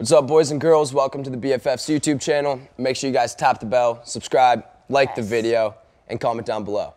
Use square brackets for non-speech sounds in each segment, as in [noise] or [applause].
What's up, boys and girls? Welcome to the BFF's YouTube channel. Make sure you guys tap the bell, subscribe, like the video, and comment down below.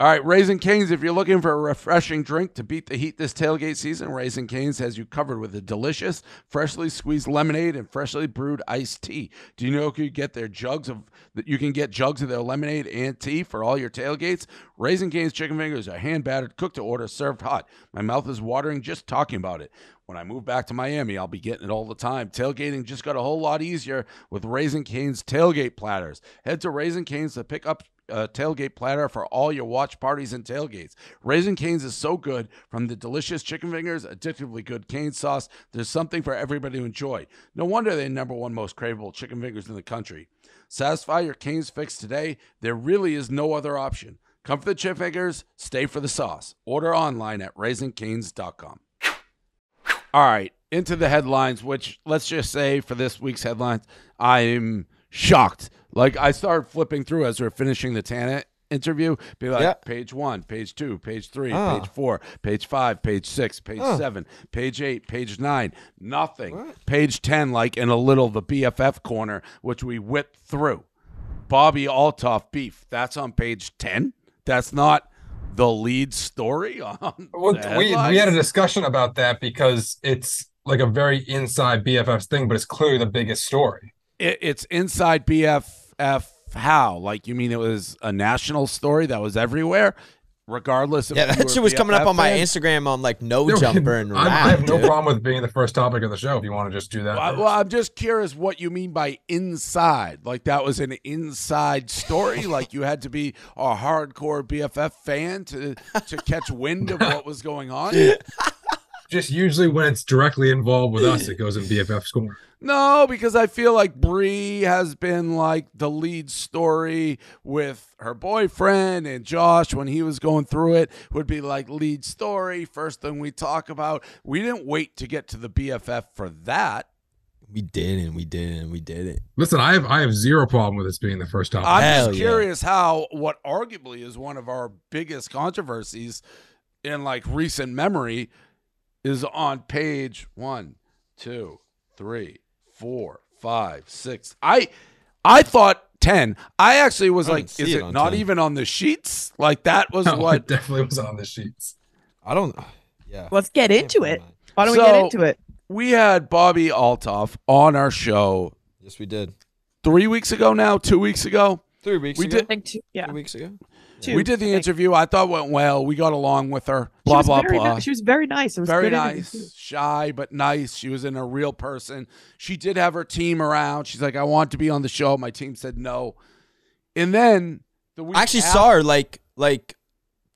All right, Raising Canes, if you're looking for a refreshing drink to beat the heat this tailgate season, Raising Canes has you covered with a delicious, freshly squeezed lemonade and freshly brewed iced tea. Do you know you can get their jugs of that you can get jugs of their lemonade and tea for all your tailgates? Raising Canes chicken fingers are hand battered, cooked to order, served hot. My mouth is watering just talking about it. When I move back to Miami, I'll be getting it all the time. Tailgating just got a whole lot easier with Raising Canes tailgate platters. Head to Raising Canes to pick up a tailgate platter for all your watch parties and tailgates. Raising Canes is so good from the delicious chicken fingers, addictively good cane sauce. There's something for everybody to enjoy. No wonder they're number one most craveable chicken fingers in the country. Satisfy your Canes fix today. There really is no other option. Come for the chicken fingers, stay for the sauce. Order online at raisingcanes.com. All right, into the headlines, which let's just say for this week's headlines, I'm shocked. Like I started flipping through as we are finishing the Tana interview, be like Yeah. page one, page two, page three, Ah. page four, page five, page six, page Huh. seven, page eight, page nine, nothing. Page ten, like in a little the BFF corner, which we whipped through. Bobbi Althoff beef. That's on page ten. That's not the lead story on Well, we we had a discussion about that because it's like a very inside BFFs thing, but it's clearly the biggest story. it, it's inside BFF. How? Like you mean it was a national story that was everywhere, regardless of Yeah, that were shit a was coming up on my fan? Instagram on like no There- jumper [laughs] and I, I have no dude. problem with being the first topic of the show if you want to just do that. Well, first. well, I'm just curious what you mean by inside. Like that was an inside story. [laughs] like you had to be a hardcore BFF fan to to catch wind of what was going on. [laughs] just usually when it's directly involved with us, it goes in BFF score. No, because I feel like Bri has been like the lead story with her boyfriend and Josh when he was going through it would be like lead story, first thing we talk about. We didn't wait to get to the BFF for that. We didn't. We didn't. We did it. Listen, I have I have zero problem with this being the first topic. I'm Hell just yeah. curious how what arguably is one of our biggest controversies in like recent memory is on page one, two, three, four, five, six. I I thought ten. I actually was I like, is it it not 10. even on the sheets? Like that was [laughs] No, it what definitely was on the sheets. I don't. Yeah. Let's get into it. Why don't So- we get into it? we had Bobbi Althoff on our show Yes, we did. three weeks ago now, two weeks ago. Three weeks We ago. did- I think two, yeah, Two weeks ago. Two. we did the I interview. I thought went well. We got along with her. Blah blah blah. ni- she was very nice. It was very good interview, nice, shy but nice. She was in a real person. She did have her team around. She's like, I want to be on the show. My team said no. And then the week I actually after- saw her like like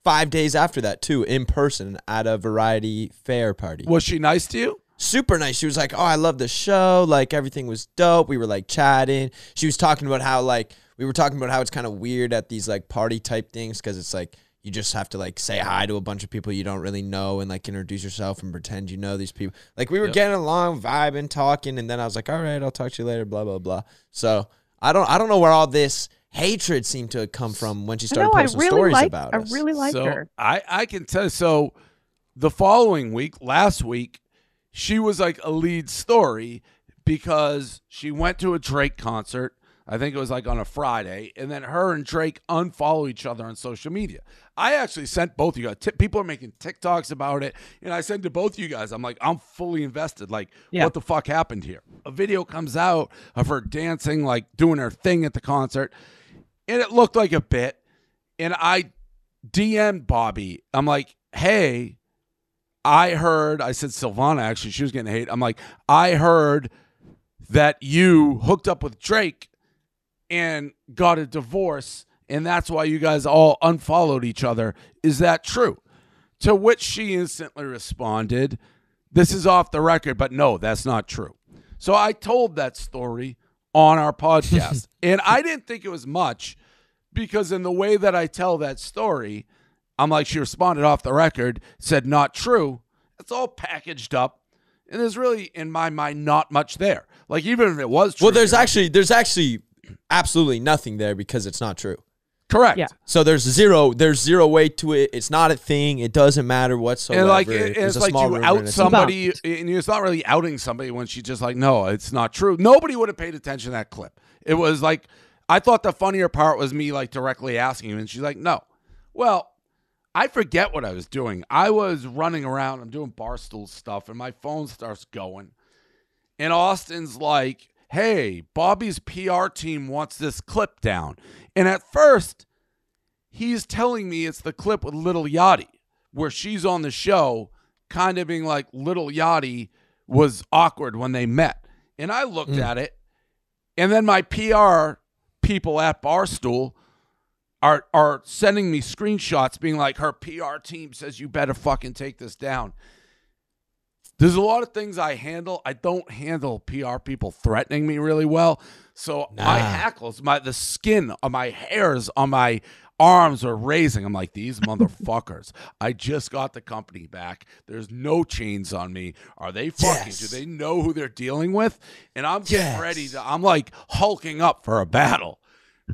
five days after that too, in person at a Vanity Fair party. Was she nice to you? super nice. She was like, "Oh, I love the show. Like everything was dope. We were like chatting. She was talking about how like we were talking about how it's kind of weird at these like party type things because it's like you just have to like say hi to a bunch of people you don't really know and like introduce yourself and pretend you know these people. Like we were Yep. getting along, vibing, talking, and then I was like, "All right, I'll talk to you later." Blah blah blah. So I don't I don't know where all this hatred seemed to come from when she I started know. I posting really stories like. about I really like so her. I, I can tell. So the following week, last week, she was like a lead story because she went to a Drake concert. I think it was like on a Friday, and then her and Drake unfollow each other on social media. I actually sent both of you guys. T- people are making TikToks about it, and I said to both of you guys, I'm like, I'm fully invested. Like, Yeah. what the fuck happened here? A video comes out of her dancing, like doing her thing at the concert, and it looked like a bit. And I DM'd Bobbi. I'm like, hey, I heard, I said Silvana actually, she was getting hate. I'm like, I heard that you hooked up with Drake and got a divorce, and that's why you guys all unfollowed each other. Is that true? To which she instantly responded, This is off the record, but no, that's not true. So I told that story on our podcast, [laughs] and I didn't think it was much because in the way that I tell that story, I'm like, she responded off the record, said not true. It's all packaged up. And there's really, in my mind, not much there. Like, even if it was true. well, there's actually there's actually absolutely nothing there because it's not true. Correct. Yeah. So there's zero, there's zero weight to it. It's not a thing. It doesn't matter whatsoever. And like it- There's it's like you out and it's- somebody, and it's not really outing somebody when she's just like, no, it's not true. Nobody would have paid attention to that clip. It was like, I thought the funnier part was me like directly asking you, and she's like, no. Well, I forget what I was doing. I was running around. I'm doing barstool stuff, and my phone starts going, and Austin's like, hey, Bobbi's PR team wants this clip down, and at first he's telling me it's the clip with Lil Yachty, where she's on the show, kind of being like Lil Yachty was awkward when they met. And I looked hmm. at it, and then my PR people at Barstool are are sending me screenshots being like her PR team says you better fucking take this down. There's a lot of things I handle. I don't handle PR people threatening me really well. So my hackles, my the skin on my hairs on my arms are raising. I'm like, these motherfuckers. I just got the company back. There's no chains on me. Are they fucking? Yes. Do they know who they're dealing with? And I'm getting Yes. ready to. I'm like hulking up for a battle.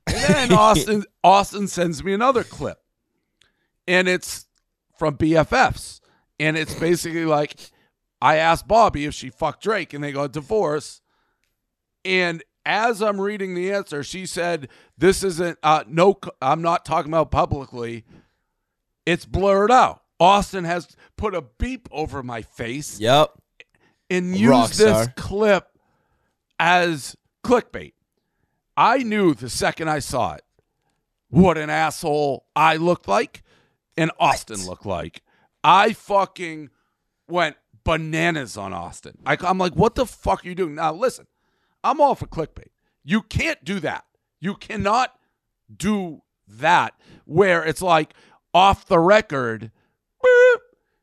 And [laughs] then Austin Austin sends me another clip. And it's from BFFs. And it's basically like I asked Bobbi if she fucked Drake and they got divorced. And as I'm reading the answer, she said, This isn't, uh, no, I'm not talking about publicly. It's blurred out. Austin has put a beep over my face Yep. and Rock use this clip as clickbait. I knew the second I saw it what an asshole I looked like and Austin looked like. I fucking went bananas on Austin. I, I'm like, what the fuck are you doing? Now, listen, I'm all for clickbait. You can't do that. You cannot do that where it's like off the record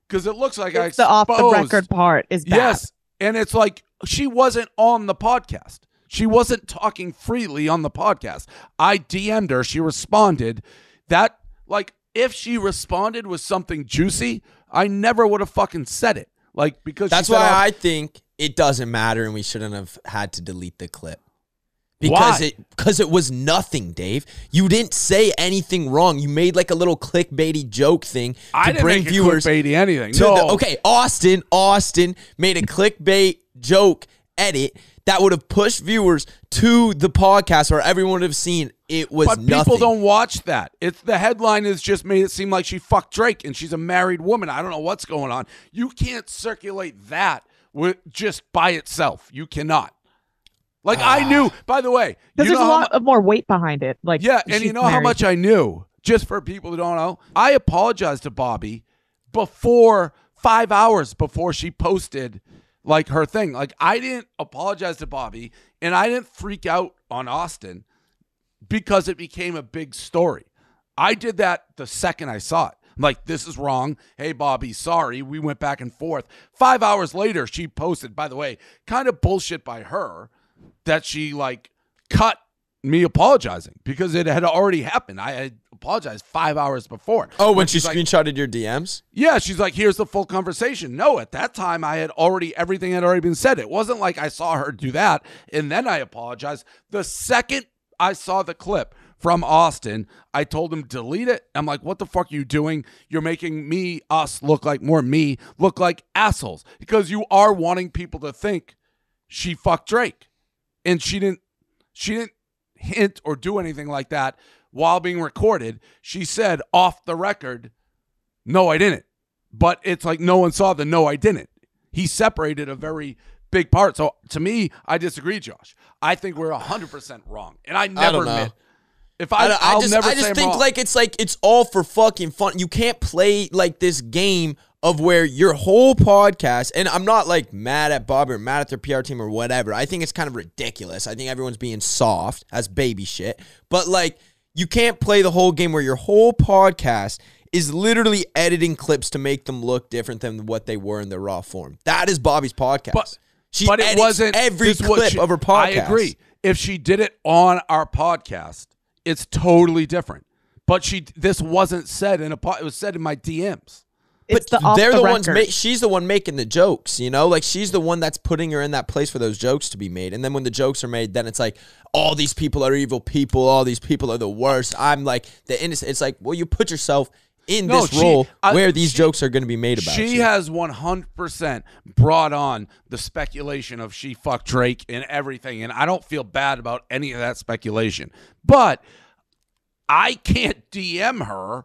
because it looks like I It's the off the record part is bad. Yes. And it's like she wasn't on the podcast. She wasn't talking freely on the podcast. I DM'd her. She responded. That, like, if she responded with something juicy, I never would have fucking said it. Like, because That's why "Oh, I think it doesn't matter, and we shouldn't have had to delete the clip. Because Why? it because it was nothing, Dave. You didn't say anything wrong. You made like a little clickbaity joke thing to I didn't bring make viewers it clickbaity anything. no. the okay. Austin, Austin made a clickbait joke edit that would have pushed viewers to the podcast where everyone would have seen it was But nothing. people don't watch that. It's the headline has just made it seem like she fucked Drake and she's a married woman. I don't know what's going on. You can't circulate that with just by itself. You cannot. Like I knew. Ah. By the way, you Because know there's a lot mu- of more weight behind it. Like yeah, and you know how much I knew. Just for people who don't know, I apologized to Bobbi before five hours before she posted like her thing. Like I didn't apologize to Bobbi, and I didn't freak out on Austin because it became a big story. I did that the second I saw it. I'm like, this is wrong. Hey, Bobbi, sorry. We went back and forth. Five hours later, she posted, by the way, kind of bullshit by her that she like cut me apologizing because it had already happened. I had apologized five hours before. oh, when she she's like, screenshotted your DMs. yeah, she's like, here's the full conversation. No, at that time, I had already, everything had already been said. It wasn't like I saw her do that and then I apologized. The second I saw the clip from Austin, I told him, delete it. I'm like, what the fuck are you doing? You're making me, us look like more me, look like assholes because you are wanting people to think she fucked Drake. And she didn't, she didn't hint or do anything like that while being recorded. She said off the record, no, I didn't. But it's like no one saw the no, I didn't. He separated a very big part. So to me, I disagree, Josh. I think we're 100% wrong. And I never know. admit. If I, I, don't- I just, never I just I'm think wrong. like it's like it's all for fucking fun. You can't play like this game of where your whole podcast, and I'm not like mad at Bob or mad at their PR team or whatever. I think it's kind of ridiculous. I think everyone's being soft as baby shit. But like, you can't play the whole game where your whole podcast is literally editing clips to make them look different than what they were in their raw form. That is Bobbi's podcast. But- she but it wasn't every this clip she- of her podcast. I agree. If she did it on our podcast, it's totally different. But she this wasn't said in a po- it was said in my DMs. It's but the off they're the the, ones. Ma- she's the one making the jokes. You know, like she's the one that's putting her in that place for those jokes to be made. And then when the jokes are made, then it's like all these people are evil people. All these people are the worst. I'm like the innocent. It's like, well, you put yourself in No, this she- role I- where these she- jokes are going to be made about. She you. has 100% brought on the speculation of she fucked Drake and everything. And I don't feel bad about any of that speculation. But I can't DM her,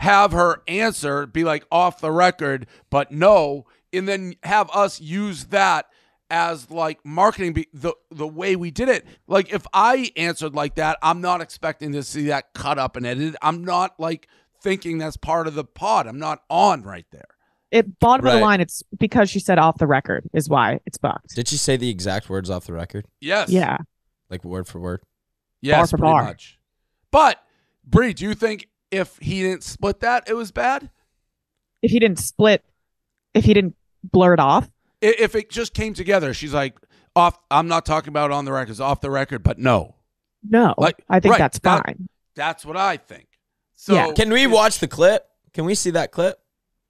have her answer, be like off the record, but no, and then have us use that as like marketing the the way we did it like if i answered like that i'm not expecting to see that cut up and edited i'm not like thinking that's part of the pod i'm not on right there It bottom of the line. It's because she said off the record is why it's bucked. Did she say the exact words off the record, yes Yeah. like word for word? yes for pretty bar. much but Bri, do you think if he didn't split that it was bad If he didn't split, if he didn't blur it off, if it just came together she's like off i'm not talking about on the record it's off the record but no no. Like, I think right, that's that- fine. that's what i think so Yeah. Can we watch the clip? Can we see that clip?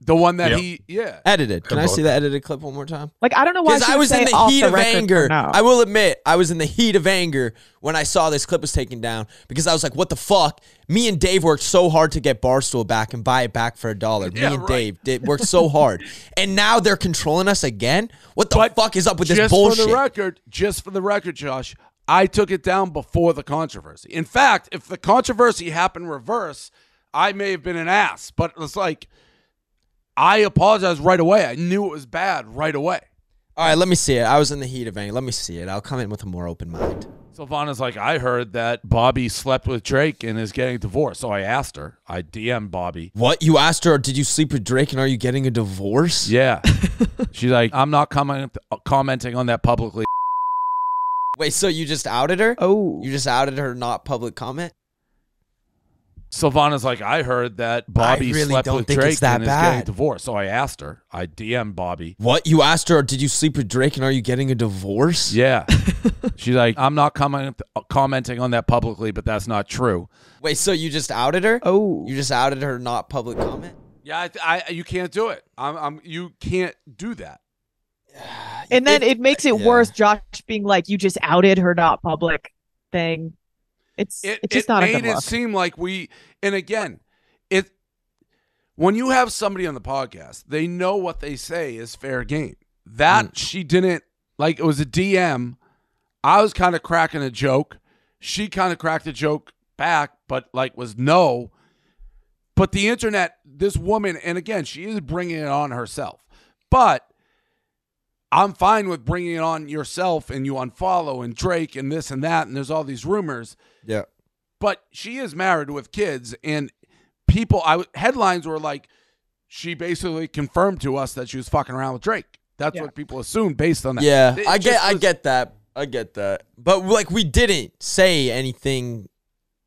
the one that Yep. he yeah Edited. Can I see the edited clip one more time? Like I don't know why Because I was in the heat the of anger. No. I will admit, I was in the heat of anger when I saw this clip was taken down because I was like, "What the fuck?" Me and Dave worked so hard to get Barstool back and buy it back for a dollar. Me and right. Dave did worked so hard, [laughs] and now they're controlling us again. What the But fuck is up with this just bullshit? for the record, just for the record, Josh, I took it down before the controversy. In fact, if the controversy happened reverse, I may have been an ass. But it's like I apologized right away. I knew it was bad right away. All right, let me see it. I was in the heat of anger. Let me see it. I'll come in with a more open mind. Sylvana's like, I heard that Bobbi slept with Drake and is getting divorced. So I asked her. I DM'd Bobbi. What you asked her? Did you sleep with Drake? And are you getting a divorce? Yeah. [laughs] She's like, I'm not comment- uh, commenting on that publicly. Wait, so you just outed her? oh, You just outed her not public comment? Sylvana's like, I heard that Bobbi really slept don't with think Drake it's that and is getting bad. divorced. So I asked her. I DM'd Bobbi. What you asked her? Did you sleep with Drake? And are you getting a divorce? Yeah. [laughs] She's like, I'm not comment- commenting on that publicly, but that's not true. Wait, so you just outed her? oh, You just outed her not public comment? Yeah, I, I you can't do it. I'm, I'm you can't do that. [sighs] [sighs] [sighs] and then it makes it yeah. worse. Josh being like, "You just outed her not public thing." It's It, it's just it not a made good it look. seem like we and again, it when you have somebody on the podcast, they know what they say is fair game. That Mm. she didn't like it was a DM. I was kind of cracking a joke. She kind of cracked a joke back, but like was no. But the internet, this woman, and again, she is bringing it on herself. But I'm fine with bringing it on yourself and you unfollow and Drake and this and that and there's all these rumors Yeah. but she is married with kids and people I headlines were like she basically confirmed to us that she was fucking around with drake that's Yeah. what people assumed based on that Yeah, It I just get, I get that, I get that. But like, we didn't say anything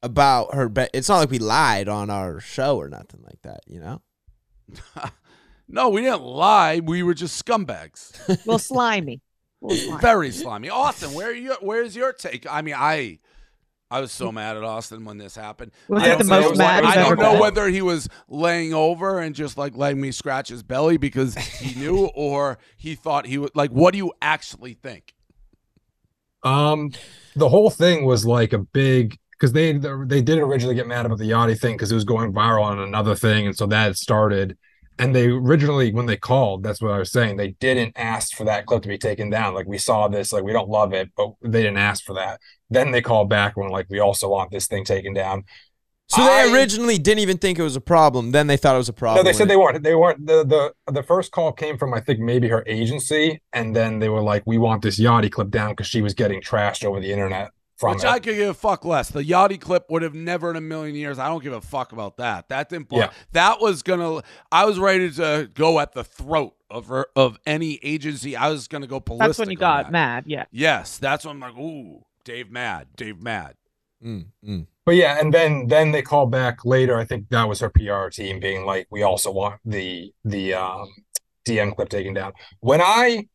about her. Be- it's not like we lied on our show or nothing like that. You know? [laughs] no we didn't lie we were just scumbags [laughs] well, slimy. Well, slimy. very slimy austin where are you where's your take i mean i i was so mad at austin when this happened Was I the don't know- most was mad? I don't know been? whether he was laying over and just like letting me scratch his belly because he [laughs] knew, or he thought he would. Like, what do you actually think? Um, the whole thing was like a big because they they did originally get mad about the Yachty thing because it was going viral on another thing, and so that started. And they originally, when they called, that's what I was saying. They didn't ask for that clip to be taken down. Like we saw this, like we don't love it, but they didn't ask for that. Then they called back when like we also want this thing taken down. So they I- originally didn't even think it was a problem. Then they thought it was a problem No, they said they weren't. They weren't. The the the first call came from I think maybe her agency, and then they were like, "We want this Yachty clip down because she was getting trashed over the internet from Which it." I could give a fuck less. The Yachty clip would have never in a million years. I don't give a fuck about that. That didn't. Blow. Yeah. That was gonna. I was ready to go at the throat of her, of any agency. I was gonna go ballistic. That's when you got that. mad. Yeah. Yes, that's when I'm like, ooh, Dave mad, Dave mad. Mm, mm. But yeah, and then then they call back later. I think that was her PR team being like, "We also want the the um, DM clip taken down." When I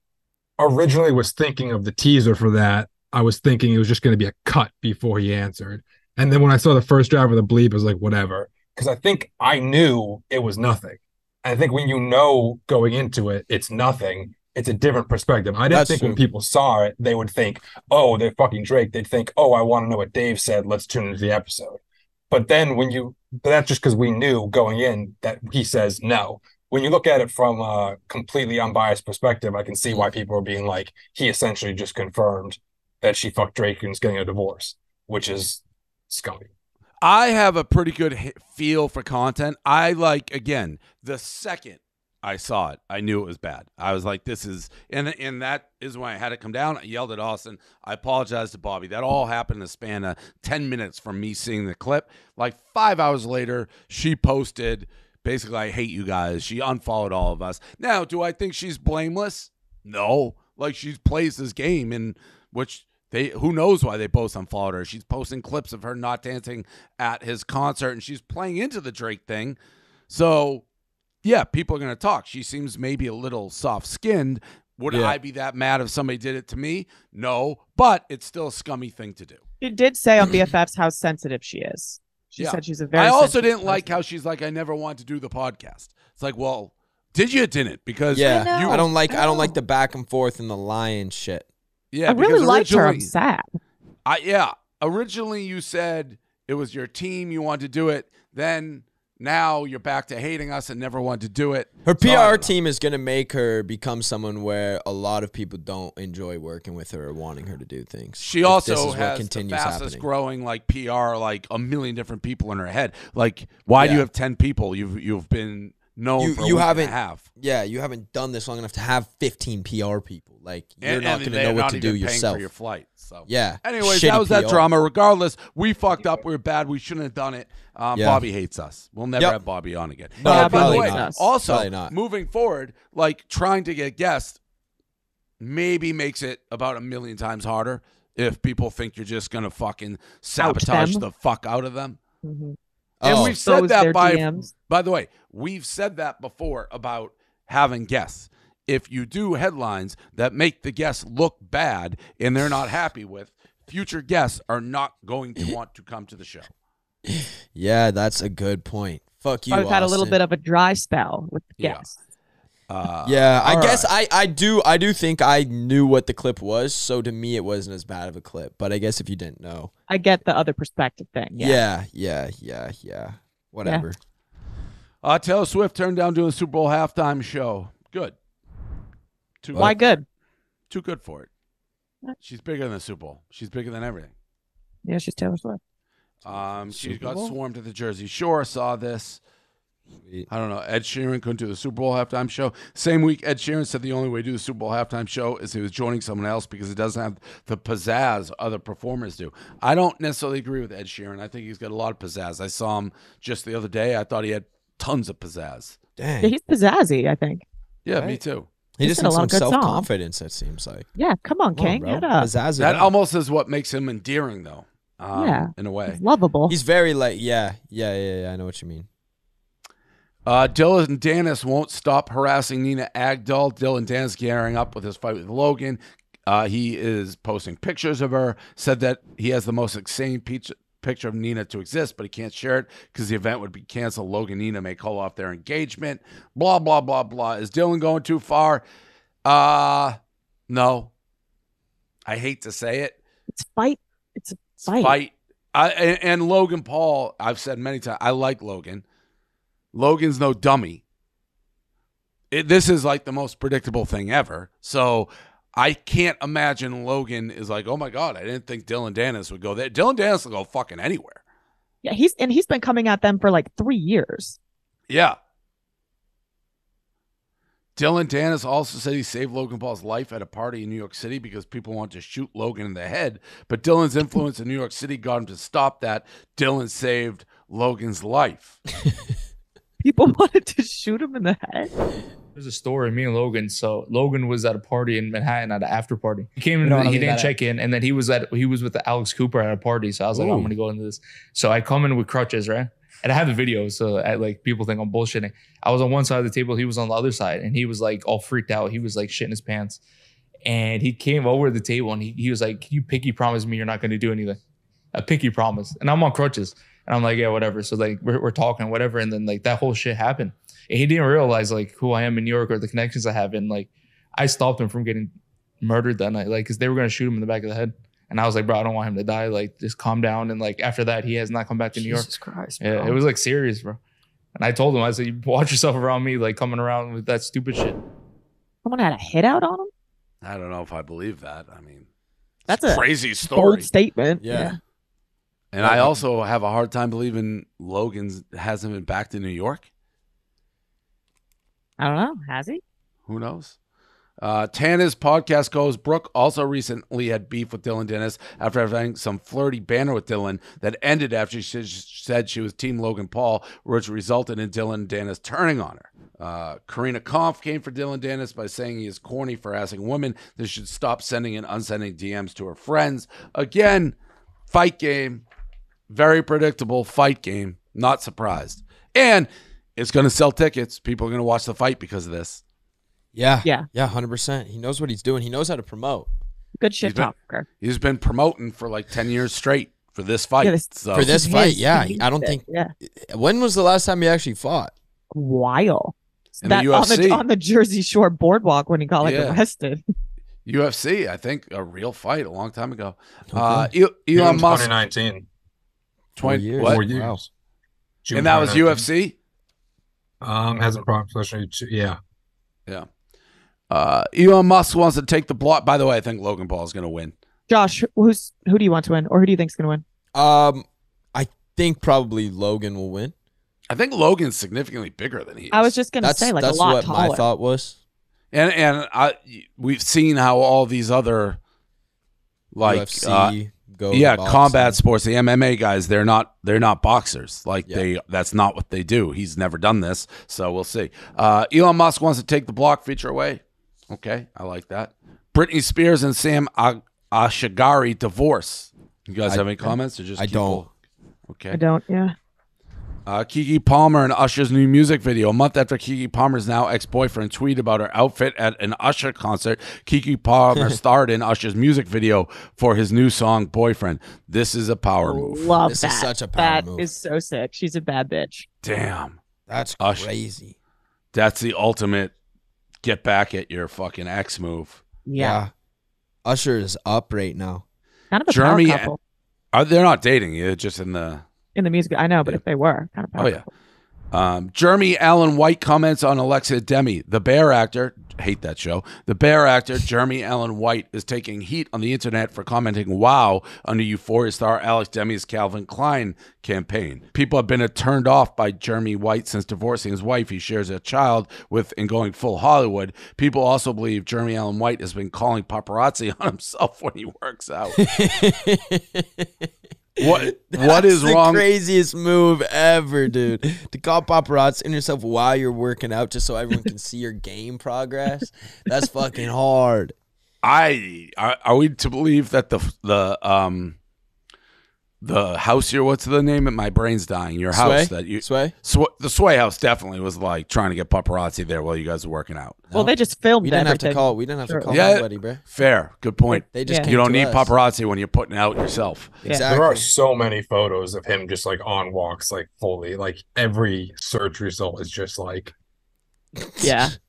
originally was thinking of the teaser for that, I was thinking it was just going to be a cut before he answered. And then when I saw the first drive of the bleep, I was like, "Whatever," because I think I knew it was nothing. I think when you know going into it, it's nothing. It's a different perspective. I didn't That's think when people saw it, they would think, "Oh, they're fucking Drake." They'd think, "Oh, I want to know what Dave said. Let's tune into the episode." But then when you, but that's just because we knew going in that he says no. When you look at it from a completely unbiased perspective, I can see why people are being like, he essentially just confirmed that she fucked Drake and is getting a divorce, which is scummy. I have a pretty good feel for content. I like again the second I saw it, I knew it was bad. I was like, "This is," and and that is when I had it come down. I yelled at Austin. I apologized to Bobbi. That all happened in the span of ten minutes from me seeing the clip. Like five hours later, she posted basically, "I hate you guys." She unfollowed all of us. Now, do I think she's blameless? No. Like she plays this game, and which they who knows why they both unfollowed her. She's posting clips of her not dancing at his concert, and she's playing into the Drake thing. So, yeah, people are gonna talk. She seems maybe a little soft skinned. Would Yeah. I be that mad if somebody did it to me? No, but it's still a scummy thing to do. She did say on BFFs how sensitive she is. She Yeah. said she's a very. I also didn't like how she's like, I never want to do the podcast. It's like, well, did you? Didn't because Yeah, know. I don't like I don't like the back and forth and the lion shit. Yeah. I really because liked her. I'm sad. I yeah. Originally, you said it was your team. You wanted to do it. Then now you're back to hating us and never wanted to do it. Her So, PR team is gonna make her become someone where a lot of people don't enjoy working with her or wanting her to do things. She If also this is what has the fastest happening. growing like PR, like a million different people in her head. Like, why do you have ten people? You've you've been known You- for a you week and a haven't- half. Yeah, you haven't done this long enough to have 15 PR people. Like you're And- not gonna know what not to do paying yourself. for your flight. So yeah. Anyways, Shitty that was that drama. Regardless, we fucked up. we are bad. We shouldn't have done it. Um, Yeah. Bobbi hates us. We'll never Yep. have Bobbi on again. No, Uh, by the probably way, not. also not. moving forward, like trying to get guests, maybe makes it about a million times harder if people think you're just gonna fucking sabotage the fuck out of them. Mhm. And Oh, we've said Expose that by DMs. by the way, we've said that before about having guests. If you do headlines that make the guests look bad and they're not happy with, future guests are not going to want to come to the show. yeah, that's a good point. Fuck you. I've had a little bit of a dry spell with Yeah. guests. Uh, Yeah, I all guess right. I, I do I do think I knew what the clip was, so to me it wasn't as bad of a clip. But I guess if you didn't know, I get the other perspective thing. Yeah. yeah, yeah, yeah, yeah, whatever. Uh, Taylor Swift turned down doing a Super Bowl halftime show. Good. Too Why good. good? Too good for it. She's bigger than the Super Bowl. She's bigger than everything. Yeah, she's Taylor Swift. Um, she got swarmed to the Jersey Shore. Saw this. Sweet. I don't know. Ed Sheeran couldn't do the Super Bowl halftime show. Same week, Ed Sheeran said the only way to do the Super Bowl halftime show is he was joining someone else because it doesn't have the pizzazz other performers do. I don't necessarily agree with Ed Sheeran. I think he's got a lot of pizzazz. I saw him just the other day. I thought he had tons of pizzazz. Dang, Yeah, he's pizzazzy, I think. Yeah, me too. he he's just got a needs lot some of self confidence. It seems like. Yeah, come on, King. Get up. Pizzazz That up. almost is what makes him endearing, though. Um, Yeah. in a way. He's lovable. He's very like yeah, yeah, yeah, yeah. I know what you mean. Uh, Dillon Danis won't stop harassing Nina Agdal. Dillon Danis gearing up with his fight with Logan. Uh, he is posting pictures of her. Said that he has the most insane picture of Nina to exist, but he can't share it because the event would be canceled. Logan and Nina may call off their engagement. Blah blah blah blah. Is Dillon going too far? Uh no. I hate to say it. it's fight. It's a It's fight. fight. I, and, and Logan Paul, I've said many times, I like Logan. Logan's no dummy. It, this is like the most predictable thing ever. So I can't imagine Logan is like, oh my God, I didn't think Dillon Danis would go there. Dillon Danis will go fucking anywhere. Yeah, he's and he's been coming at them for like three years. Yeah. Dillon Danis also said he saved Logan Paul's life at a party in New York City because people want to shoot Logan in the head. But Dillon's influence in New York City got him to stop that. Dillon saved Logan's life. [laughs] People [laughs] wanted to shoot him in the head. There's a story, me and Logan. So Logan was at a party in Manhattan at an after party. He came in, don't wanna he didn't that check in, and then he was at he was with Alex Cooper at a party. So I was like, I'm gonna go into this. So I come in with crutches, right? And I have the video, so I, like people think I'm bullshitting. I was on one side of the table, he was on the other side, and he was like all freaked out. He was like shitting his pants. And he came over to the table and he, he was like, Can you picky promise me you're not gonna do anything? A picky promise. And I'm on crutches. And I'm like, yeah, whatever. So like we're, we're talking, whatever. And then like that whole shit happened. And he didn't realize like who I am in New York or the connections I have. And like I stopped him from getting murdered that night, like because they were gonna shoot him in the back of the head. And I was like, bro, I don't want him to die. Like, just calm down. And like after that, he has not come back to New York. Jesus Christ, Yeah, it was like serious, bro. And I told him, I said, you watch yourself around me, like coming around with that stupid shit. Someone had a hit out on him. I don't know if I believe that. I mean, That's a crazy Bold story. statement. Yeah. And I also have a hard time believing Logan's hasn't been back to New York. I don't know. Has he? Who knows? Uh, Tana's podcast goes. Brooke also recently had beef with Dillon Danis after having some flirty banter with Dillon that ended after she said she was Team Logan Paul, which resulted in Dillon Danis turning on her. Uh, Corinna Kopf came for Dillon Danis by saying he is corny for asking women that should stop sending and unsending DMs to her friends. Again, fight game, very predictable fight game. Not surprised, and it's going to sell tickets. People are going to watch the fight because of this. Yeah. Yeah. Yeah. Hundred percent. He knows what he's doing. He knows how to promote. Good shit He's been- talker. He's been promoting for like 10 years straight for this fight. Yeah, this- so For this fight, yeah. I don't think. Yeah. When was the last time he actually fought? While. In the that on UFC. the on the Jersey Shore boardwalk when he got like Yeah. arrested. [laughs] UFC, I think a real fight a long time ago. Okay. Uh, Elon Musk, 2019. 20, years. what? Four years. Wow. June and that was 2019. UFC. Um, hasn't professionally. Yeah. Yeah. Uh, Elon Musk wants to take the block. By the way, I think Logan Paul is going to win. Josh, who's who do you want to win, or who do you think's gonna win? Um, I think probably Logan will win. I think Logan's significantly bigger than he is. I was just gonna say like that's a lot what taller. my thought was. and and I we've seen how all these other like UFC, uh, go yeah boxing. combat sports the mma guys they're not they're not boxers like Yeah. they that's not what they do he's never done this so we'll see uh elon musk wants to take the block feature away okay i like that britney spears and sam A- Asghari divorce you guys I- have any comments or just I don't. will- okay I don't. Yeah. Uh, Keke Palmer and Usher's new music video. A month after Keke Palmer's now ex boyfriend tweeted about her outfit at an Usher concert, Keke Palmer [laughs] starred in Usher's music video for his new song "Boyfriend." This is a power move. Love This that. is such a power That move. is so sick. She's a bad bitch. Damn, That's Usher. crazy. that's the ultimate get back at your fucking ex move. Yeah. Usher is up right now. Kind of a Jeremy- power couple Are they're not dating? They're just in the. In the music. I know, but Yeah. if they were, kind of power Oh yeah. Um, Jeremy Allen White comments on Alexa Demie. The Bear actor, hate that show. The Bear actor, Jeremy Allen White, is taking heat on the internet for commenting "Wow" under Euphoria star Alex Demie's Calvin Klein campaign. People have been turned off by Jeremy White since divorcing his wife. He shares a child with and going full Hollywood. People also believe Jeremy Allen White has been calling paparazzi [laughs] on himself when he works out. [laughs] what [laughs] what That's is the wrong? Craziest move ever, dude. to call paparazzi in yourself while you're working out, just so everyone can see your game progress. That's fucking hard. I are, are we to believe that the the um the house here what's the name of my brain's dying your house Sway? that you Sway. Sw- the sway house definitely was like trying to get paparazzi there while you guys were working out Well, No. they just filmed We didn't have to call. We didn't have Sure. to call Yeah. anybody, bro. fair good point They just Yeah. came you don't to need us. paparazzi when you're putting out yourself Yeah. Exactly. There are so many photos of him just like on walks, like fully. Like every search result is just like Yeah. [laughs]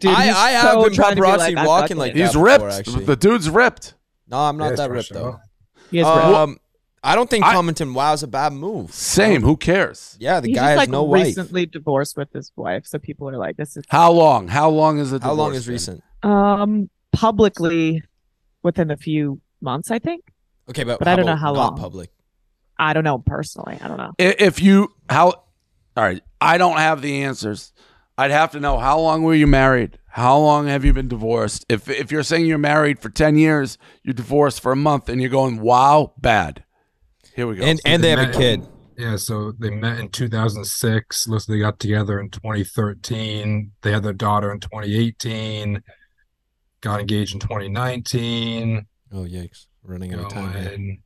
Dude, I, he's I have so been trying to be paparazzi like, I'm walking fucking like it. that he's before, ripped actually. the dude's ripped no, I'm not Yeah, that for ripped sure. though. He is ripped. Um, I don't think I- commenting "Wow" is a bad move. same who cares Yeah, the He's guy just has like no wife. recently divorced with his wife, so people are like, "This is how long how long is it How long is recent? um publicly within a few months, I think. Okay, but But I don't know how not long. public. I don't know personally. I don't know. if you how all right i don't have the answers i'd have to know how long were you married how long have you been divorced if if you're saying you're married for 10 years you're divorced for a month and you're going wow bad here we go And and they have a met- kid. Yeah, so they met in 2006. Looks they got together in 2013. They had their daughter in 2018. Got engaged in 2019. Oh yikes! Running out of time. here.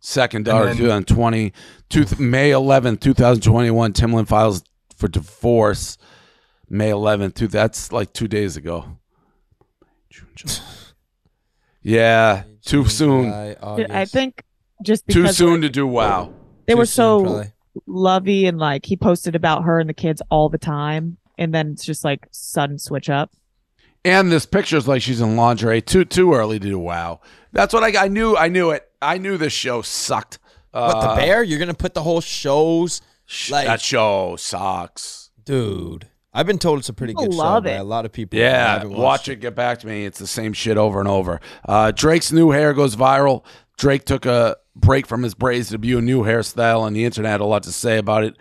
second daughter then- 2020 two, may 11, 2021 timlin files for divorce may 11th two, that's like two days ago June, July. yeah too soon July, Dude, I think just too soon like, to do wow they Too were soon, so probably. lovey and like he posted about her and the kids all the time. And then it's just like sudden switch up. And this picture is like she's in lingerie. Too too early to do wow. That's what I I knew. I knew it. I knew this show sucked. What the Uh, bear? You're gonna put the whole shows, like- that show sucks. dude. I've been told it's a pretty People good show love by it. a lot of people. Yeah, watch watched it. Get back to me. It's the same shit over and over. Uh, Drake's new hair goes viral. Drake took a break from his braids to debut a new hairstyle, and the internet had a lot to say about it.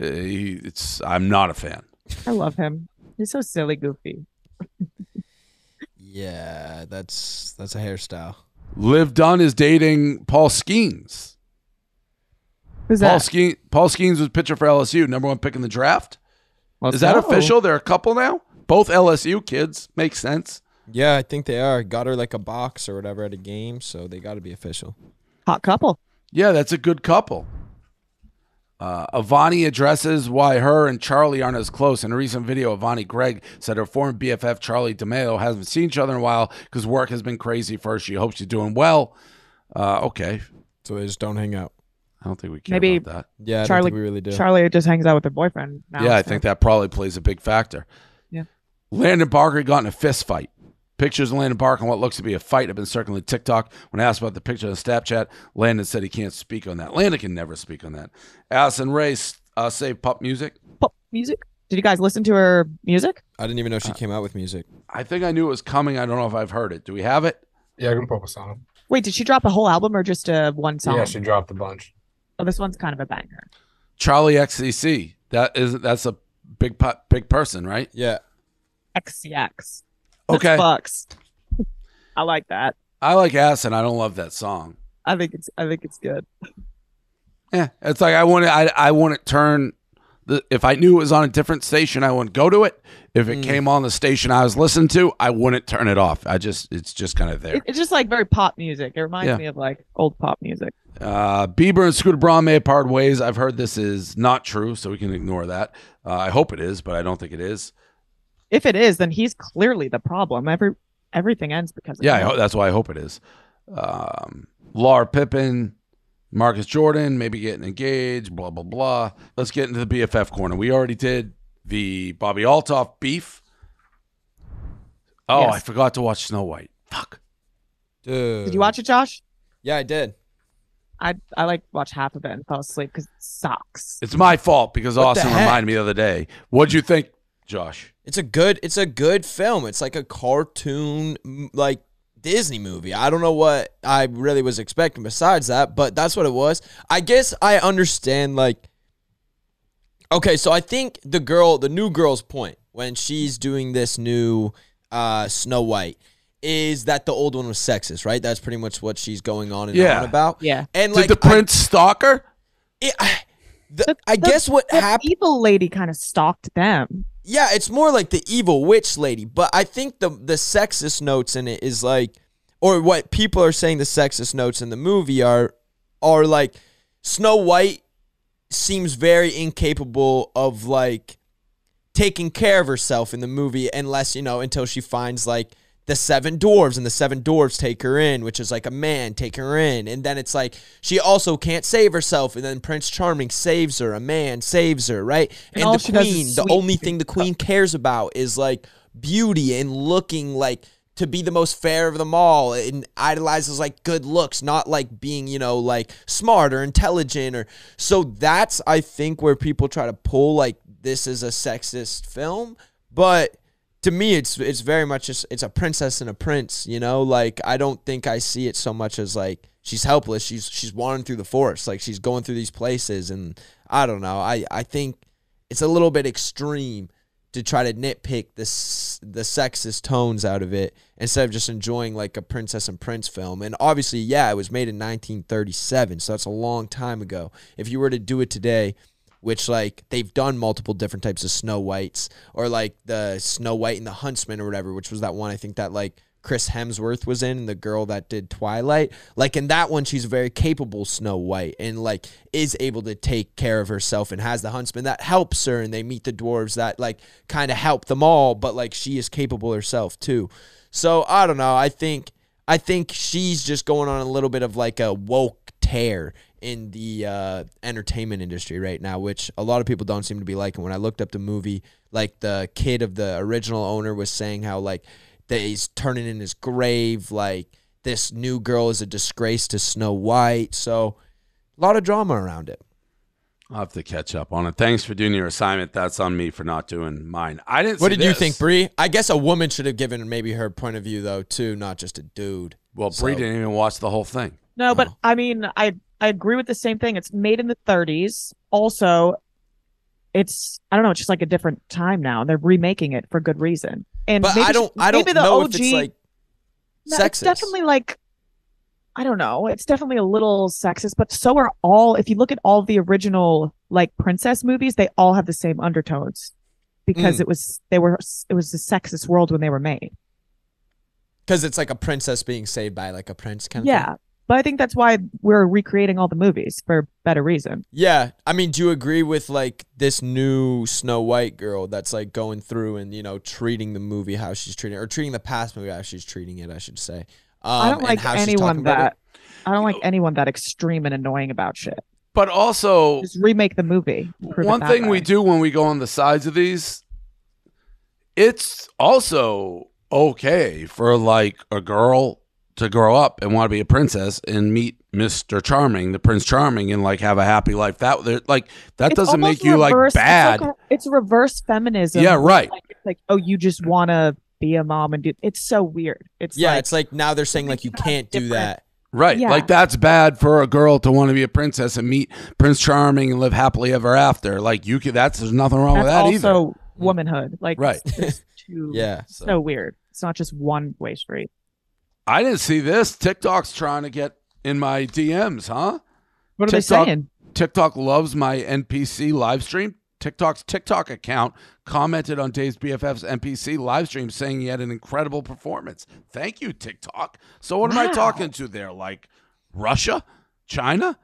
Uh, he- it's I'm not a fan. I love him. He's so silly, goofy. [laughs] Yeah, that's that's a hairstyle. Liv Dunne is dating Paul Skenes. Who's Paul that? Skenes, Paul Skenes was pitcher for LSU, number one pick in the draft. Let's is that go. official? They're a couple now. Both LSU kids. Makes sense. Yeah, I think they are. Got her like a box or whatever at a game, so they got to be official. Hot couple. Yeah, that's a good couple. Uh, Avani addresses why her and Charli aren't as close. In a recent video, Avani Gregg said her former BFF Charli D'Amelio hasn't seen each other in a while because work has been crazy for her. She hopes she's doing well. Uh, okay, So they just don't hang out. I don't think we care Maybe about that. Yeah, I don't Charli- think we really do. Charli just hangs out with her boyfriend now. yeah, I think that probably plays a big factor. Yeah. Landon Barker got in a fist fight. Pictures of Landon Barker and what looks to be a fight have been circulating TikTok. When asked about the picture on Snapchat, Landon said he can't speak on that. Landon can never speak on that. Addison Rae uh, saved pop music. Pop music. Did you guys listen to her music? I didn't even know Uh, she came out with music. I think I knew it was coming. I don't know if I've heard it. Do we have it? Yeah, I can put a song. Wait, did she drop a whole album or just a one song? Yeah, she dropped a bunch. oh, this one's kind of a banger. Charli XCX. That is that's a big po- big person, right? Yeah, XCX. Okay. Fucks. I like that. I like Ass and I don't love that song. I think it's I think it's good. Yeah, it's like I wouldn't I I wouldn't turn the if I knew it was on a different station, I wouldn't go to it. If it came on the station I was listening to, I wouldn't turn it off. I just it's just kind of there. It- it's just like very pop music. It reminds Yeah. me of like old pop music. Uh, Bieber and Scooter Braun may have parted ways. I've heard this is not true, so we can ignore that. Uh, I hope it is, but I don't think it is. If it is, then he's clearly the problem. Every everything ends because of Yeah, him. ho- that's why I hope it is. Um, Larsa Pippen, Marcus Jordan, maybe getting engaged, blah, blah, blah. Let's get into the BFF corner. We already did the Bobbi Althoff beef. Oh, Yes. I forgot to watch Snow White. Fuck. dude. Did you watch it, Josh? Yeah, I did. I I like watch half of it and fell asleep because it sucks. It's my fault because What Austin reminded me the other day. What'd you think, Josh? It's a good. It's a good film. It's like a cartoon, like Disney movie. I don't know what I really was expecting besides that, but that's what it was. I guess I understand. Like, okay, so I think the girl, the new girl's point when she's doing this new uh, Snow White is that the old one was sexist, right? That's pretty much what she's going on and Yeah. on about. Yeah. And Did like the I- prince stalker? it- I, the, The- I the- guess what The happened. evil lady kind of stalked them. Yeah, it's more like the evil witch lady, but I think the the sexist notes in it is like or what people are saying the sexist notes in the movie are are like Snow White seems very incapable of like taking care of herself in the movie unless, you know, until she finds like the seven dwarves and the seven dwarves take her in, which is like a man take her in. And then it's like she also can't save herself. And then Prince Charming saves her, a man saves her, right? And And, the she does is queen, the only thing the queen cares about is like beauty and looking like to be the most fair of them all and idolizes like good looks, not like being, you know, like smart or intelligent or so that's I think where people try to pull like this is a sexist film, but to me it's it's very much just it's a princess and a prince, you know? Like I don't think I see it so much as like she's helpless. She's she's wandering through the forest, like she's going through these places and I don't know. I I think it's a little bit extreme to try to nitpick this the sexist tones out of it instead of just enjoying like a princess and prince film. And obviously, yeah, it was made in 1937, so that's a long time ago. If you were to do it today, which like they've done multiple different types of Snow Whites or like the Snow White and the Huntsman or whatever, which was that one I think that like Chris Hemsworth was in, the girl that did Twilight. Like in that one, she's a very capable Snow White and like is able to take care of herself and has the huntsman that helps her and they meet the dwarves that like kind of help them all, but like she is capable herself too. So I don't know. I think I think she's just going on a little bit of like a woke tear in the uh, entertainment industry right now, which a lot of people don't seem to be liking. When I looked up the movie, like the kid of the original owner was saying how like that he's turning in his grave, like this new girl is a disgrace to Snow White. So a lot of drama around it. I'll have to catch up on it. Thanks for doing your assignment. That's on me for not doing mine. I didn't. What see did you think, Bri? I guess a woman should have given maybe her point of view though, too, not just a dude. Well, So- Bri didn't even watch the whole thing. No, but Oh. I mean, I I agree with the same thing. It's made in the 30s. Also, it's I don't know. It's just like a different time now. They're remaking it for good reason. And But maybe I don't. I don't the know OG, if it's like No, sexist. It's definitely like I don't know. It's definitely a little sexist, but so are all. If you look at all the original like princess movies, they all have the same undertones because Mm. it was they were it was a sexist world when they were made. because it's like a princess being saved by like a prince kind of Yeah, thing. But I think that's why we're recreating all the movies for better reason. Yeah, I mean, do you agree with like this new Snow White girl that's like going through and you know treating the movie how she's treating or treating the past movie how she's treating it? I should say. Um, I don't and like how anyone that. I don't like anyone that extreme and annoying about shit. But also, Just remake the movie. and prove it one that thing we do when we go on the sides of these, it's also okay for like a girl to grow up and want to be a princess and meet Mr. Charming, the Prince Charming, and like have a happy life. That they're- like that It's doesn't almost make you like bad. It's, like a- it's reverse feminism. yeah, right. Like, it's like, oh, you just want to be a mom and do. It's so weird. It's Yeah, like, it's like now they're saying like you can't do that. Right. Yeah. Like that's bad for a girl to want to be a princess and meet Prince Charming and live happily ever after. Like you could that's there's nothing wrong that's with that also either. womanhood. Like, Right. it's- it's too, [laughs] Yeah. so weird. It's not just one way street. I didn't see this. TikTok's trying to get in my DMs, huh? What are TikTok- they saying? TikTok loves my NPC live stream. TikTok's TikTok account commented on Dave's BFF's NPC live stream saying he had an incredible performance. Thank you, TikTok. So what am I talking to there? Like Russia? China?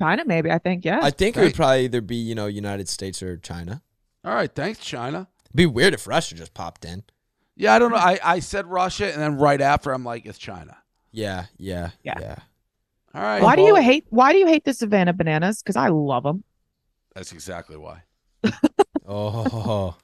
China, maybe. I think. Yeah. I think it would probably either be you know United States or China. All right, thanks, China. It'd be weird if Russia just popped in. Yeah, I don't know. I, I said Russia, and then right after, I'm like, it's China. Yeah, yeah, Yeah. yeah. All right. why do you hate? Why do you hate the Savannah bananas? Because I love them. That's exactly why. [laughs] Oh,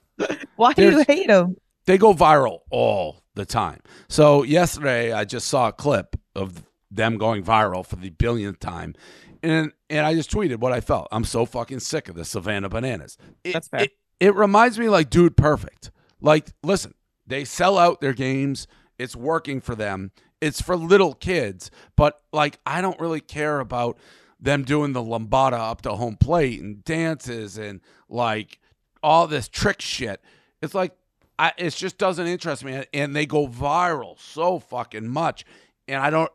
Why do you hate them? They go viral all the time. So yesterday, I just saw a clip of them going viral for the billionth time, and and I just tweeted what I felt. I'm so fucking sick of the Savannah Bananas. It, That's fair. It, it reminds me like Dude Perfect. Like, listen, they sell out their games. It's working for them. It's for little kids, but like I don't really care about them doing the lambada up to home plate and dances and like all this trick shit. It's like I, it just doesn't interest me, and they go viral so fucking much, and I don't.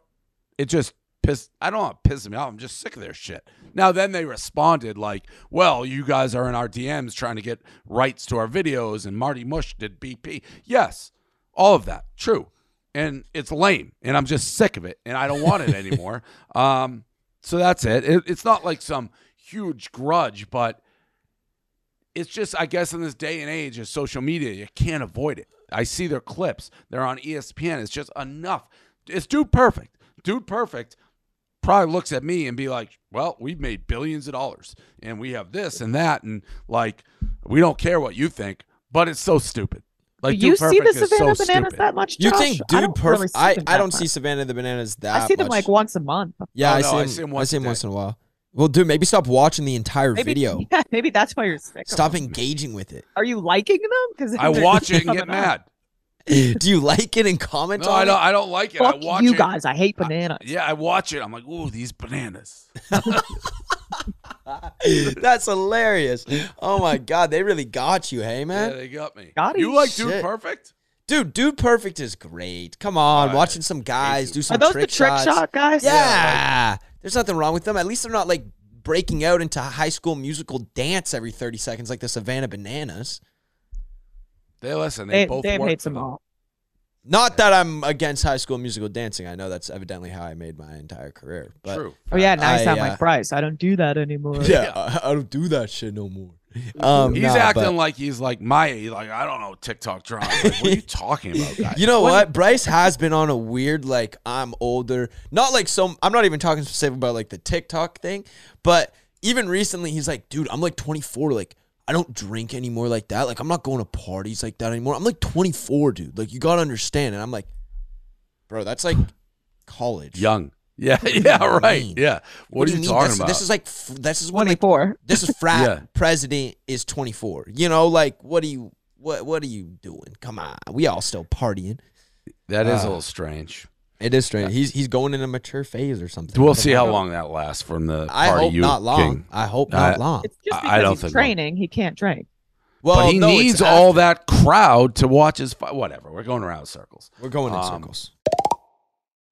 It just piss. I don't want to piss me off. I'm just sick of their shit. Now then, they responded like, "Well, you guys are in our DMs trying to get rights to our videos, and Marty Mush did BP. Yes, all of that true, and it's lame, and I'm just sick of it, and I don't want it anymore. [laughs] um, so that's it. it. It's not like some huge grudge, but it's just I guess in this day and age of social media, you can't avoid it. I see their clips. They're on ESPN. It's just enough. It's dude perfect. Dude perfect probably looks at me and be like, "Well, we've made billions of dollars and we have this and that and like we don't care what you think, but it's so stupid." Like do you see the Savannah so bananas stupid. that much? you Josh? think I Dude don't really see I, I don't see. Savannah the Bananas that. I see them much. like once a month. Yeah, Oh, I no, see I them. see 'em I once see a them day. once in a while. Well, dude, maybe stop watching the entire Maybe, video. [laughs] Yeah, maybe that's why you're sick. Stop them. engaging with it. Are you liking them? Because I watch it and get mad. [laughs] Do you like it and comment No, on I don't. it? I don't like it. Fuck I watch you it. guys. I hate bananas. Yeah, I watch it. I'm like, ooh, these bananas. [laughs] [laughs] That's hilarious. Oh my god, they really got you, hey man. Yeah, they got me. Got you him. like Dude Shit. Perfect? Dude, Dude Perfect is great. Come on, Alright. watching some guys do some Are those trick the trick shots. shot guys? Yeah. There's nothing wrong with them. At least they're not like breaking out into high school musical dance every 30 seconds like the Savannah Bananas. They listen. They Dave, both Dave work hates them all. Not that I'm against high school musical dancing. I know that's evidently how I made my entire career. But True. Oh yeah, now I, I sound uh, like Bryce. I don't do that anymore. Yeah, I, I don't do that shit no more. Um, He's nah, acting but- like he's like my age. Like I don't know TikTok drama. Like, what are you talking about, guys? You know what? Bryce has been on a weird like I'm older. Not like some I'm not even talking specific about like the TikTok thing, but even recently he's like, dude, I'm like 24 like I don't drink anymore like that. Like I'm not going to parties like that anymore. I'm like 24, dude. Like you got to understand. And I'm like, bro, that's like college. Young. [laughs] Yeah, yeah, right. mean? Yeah. What, do are you mean? talking This- about? This is like this is when like 24. this is frat [laughs] Yeah. president is 24. You know, like what are you what what are you doing? Come on. We all still partying. that is a uh, little strange. It is strange. He's he's going in a mature phase or something. We'll see how long that lasts from the I party hope you not long. king. I hope not I- long. It's just I- because I don't he's think- training, he can't drink. Well, but he no, it's needs all after. that crowd to watch his fight. Whatever. We're going around in circles. We're going in um, circles.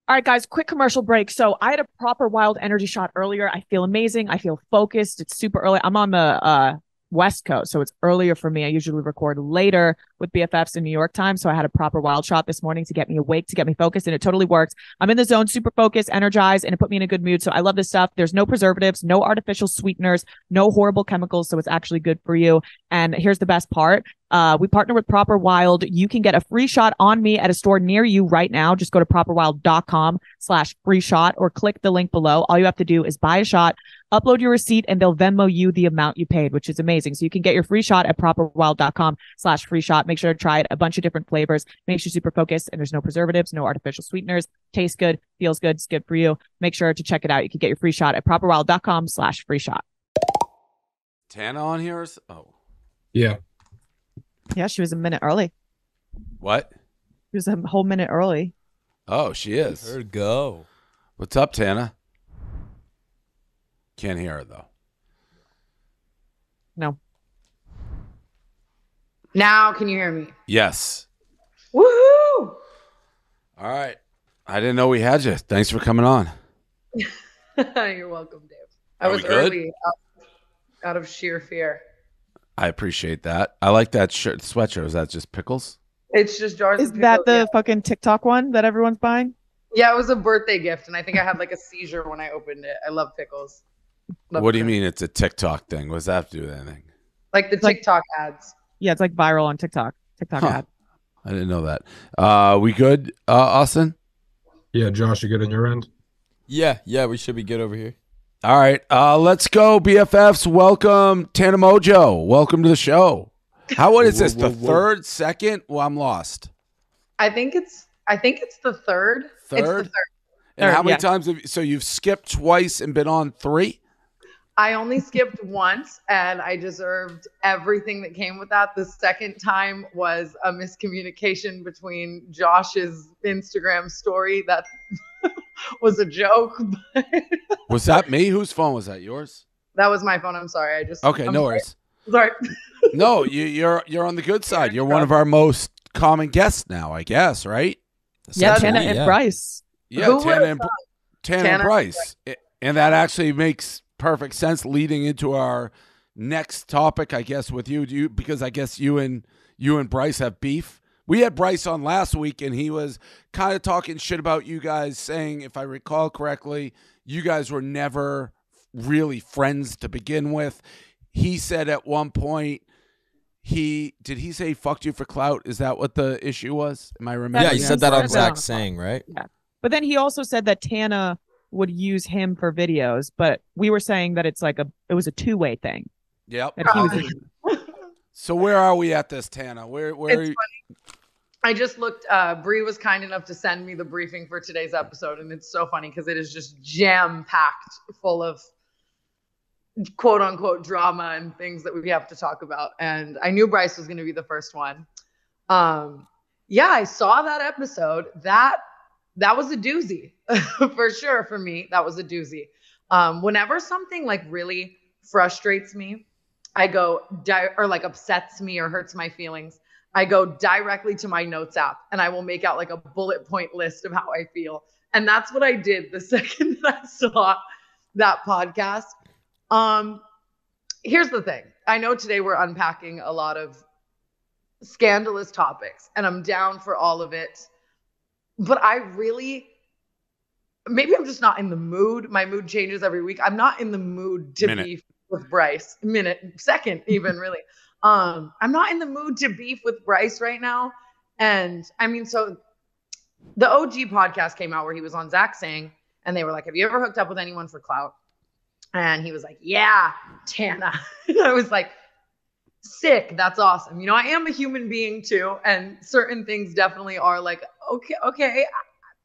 All right, guys, quick commercial break. So I had a proper wild energy shot earlier. I feel amazing. I feel focused. It's super early. I'm on the uh, West Coast, so it's earlier for me. I usually record later with BFFs in New York time. So I had a proper wild shot this morning to get me awake, to get me focused, and it totally worked. I'm in the zone, super focused, energized, and it put me in a good mood. So I love this stuff. There's no preservatives, no artificial sweeteners, no horrible chemicals. So it's actually good for you. And here's the best part. Uh, we partner with Proper Wild. You can get a free shot on me at a store near you right now. Just go to properwild.com slash free shot or click the link below. All you have to do is buy a shot, upload your receipt, and they'll Venmo you the amount you paid, which is amazing. So you can get your free shot at properwild.com slash free shot. Make sure to try it. A bunch of different flavors. Makes you super focused and there's no preservatives, no artificial sweeteners. Tastes good, feels good, it's good for you. Make sure to check it out. You can get your free shot at properwild.com slash free shot. Tana on here? Is, oh, Yeah. Yeah, she was a minute early. what? She was a whole minute early. Oh, she is. Her go. What's up, Tana? Can't hear her though. No. Now, can you hear me? Yes. Woohoo! All right. I didn't know we had you. Thanks for coming on. [laughs] You're welcome, Dave. I Are was we good? early out, out of sheer fear. I appreciate that. I like that shirt, sweatshirt. Is that just pickles? It's just jars. Is of that the yeah. fucking TikTok one that everyone's buying? Yeah, it was a birthday gift, and I think I had like a seizure when I opened it. I love pickles. Love what do you mean it's a TikTok thing? What does that have to do with anything? Like the Like- TikTok ads. Yeah, it's like viral on TikTok. TikTok Huh. ad. I didn't know that. Uh, we good, uh, Austin? Yeah, Josh, you good on your end? Yeah, yeah, we should be good over here. All right. Uh, let's go, BFFs. Welcome, Tana Mongeau. Welcome to the show. How what is Whoa, this? whoa, the third, second? Well, I'm lost. I think it's. I think it's the third. It's the Third? third. And Third, how many yeah. times have you, so you've skipped twice and been on three? I only skipped once, and I deserved everything that came with that. The second time was a miscommunication between Josh's Instagram story that [laughs] [laughs] was a joke. [laughs] But Was that me? Whose phone was that? Yours? that was my phone. I'm sorry. I just Okay, I'm no sorry. worries. Sorry. [laughs] No, you, you're you're on the good side. You're one of our most common guests now, I guess, right? Yeah, Essentially, Tana and yeah. Bryce. Yeah, Who Tana would've and, Tana, Tana and and Bryce. I- And that actually makes perfect sense leading into our next topic, I guess, with you. Do you because I guess you and you and Bryce have beef. We had Bryce on last week and he was kind of talking shit about you guys, saying, if I recall correctly, you guys were never really friends to begin with. He said at one point he did he say fucked you for clout? Is that what the issue was? Am I remembering? Yeah, he said that he on said Zach Sang, right? Yeah. But then he also said that Tana would use him for videos, but we were saying that it's like a it was a two way thing. Yep. That was So where are we at this, Tana? Where where? It's I just looked. Uh, Bri was kind enough to send me the briefing for today's episode, and it's so funny because it is just jam packed full of quote unquote drama and things that we have to talk about. And I knew Bryce was going to be the first one. Um, yeah, I saw that episode. That that was a doozy [laughs] for sure for me. That was a doozy. Um, whenever something like really frustrates me, I go di- or like upsets me or hurts my feelings. I go directly to my notes app and I will make out like a bullet point list of how I feel. And that's what I did the [laughs] second that I saw that podcast. Um here's the thing. I know today we're unpacking a lot of scandalous topics and I'm down for all of it. But I really maybe I'm just not in the mood. My mood changes every week. I'm not in the mood to Minute. be with Bryce. Minute, second, even [laughs] really. Um, I'm not in the mood to beef with Bryce right now. And I mean, so the OG podcast came out where he was on Zach Sang, and they were like, Have you ever hooked up with anyone for clout? And he was like, Yeah, Tana. [laughs] I was like, Sick. That's awesome. You know, I am a human being too. And certain things definitely are like, okay, okay,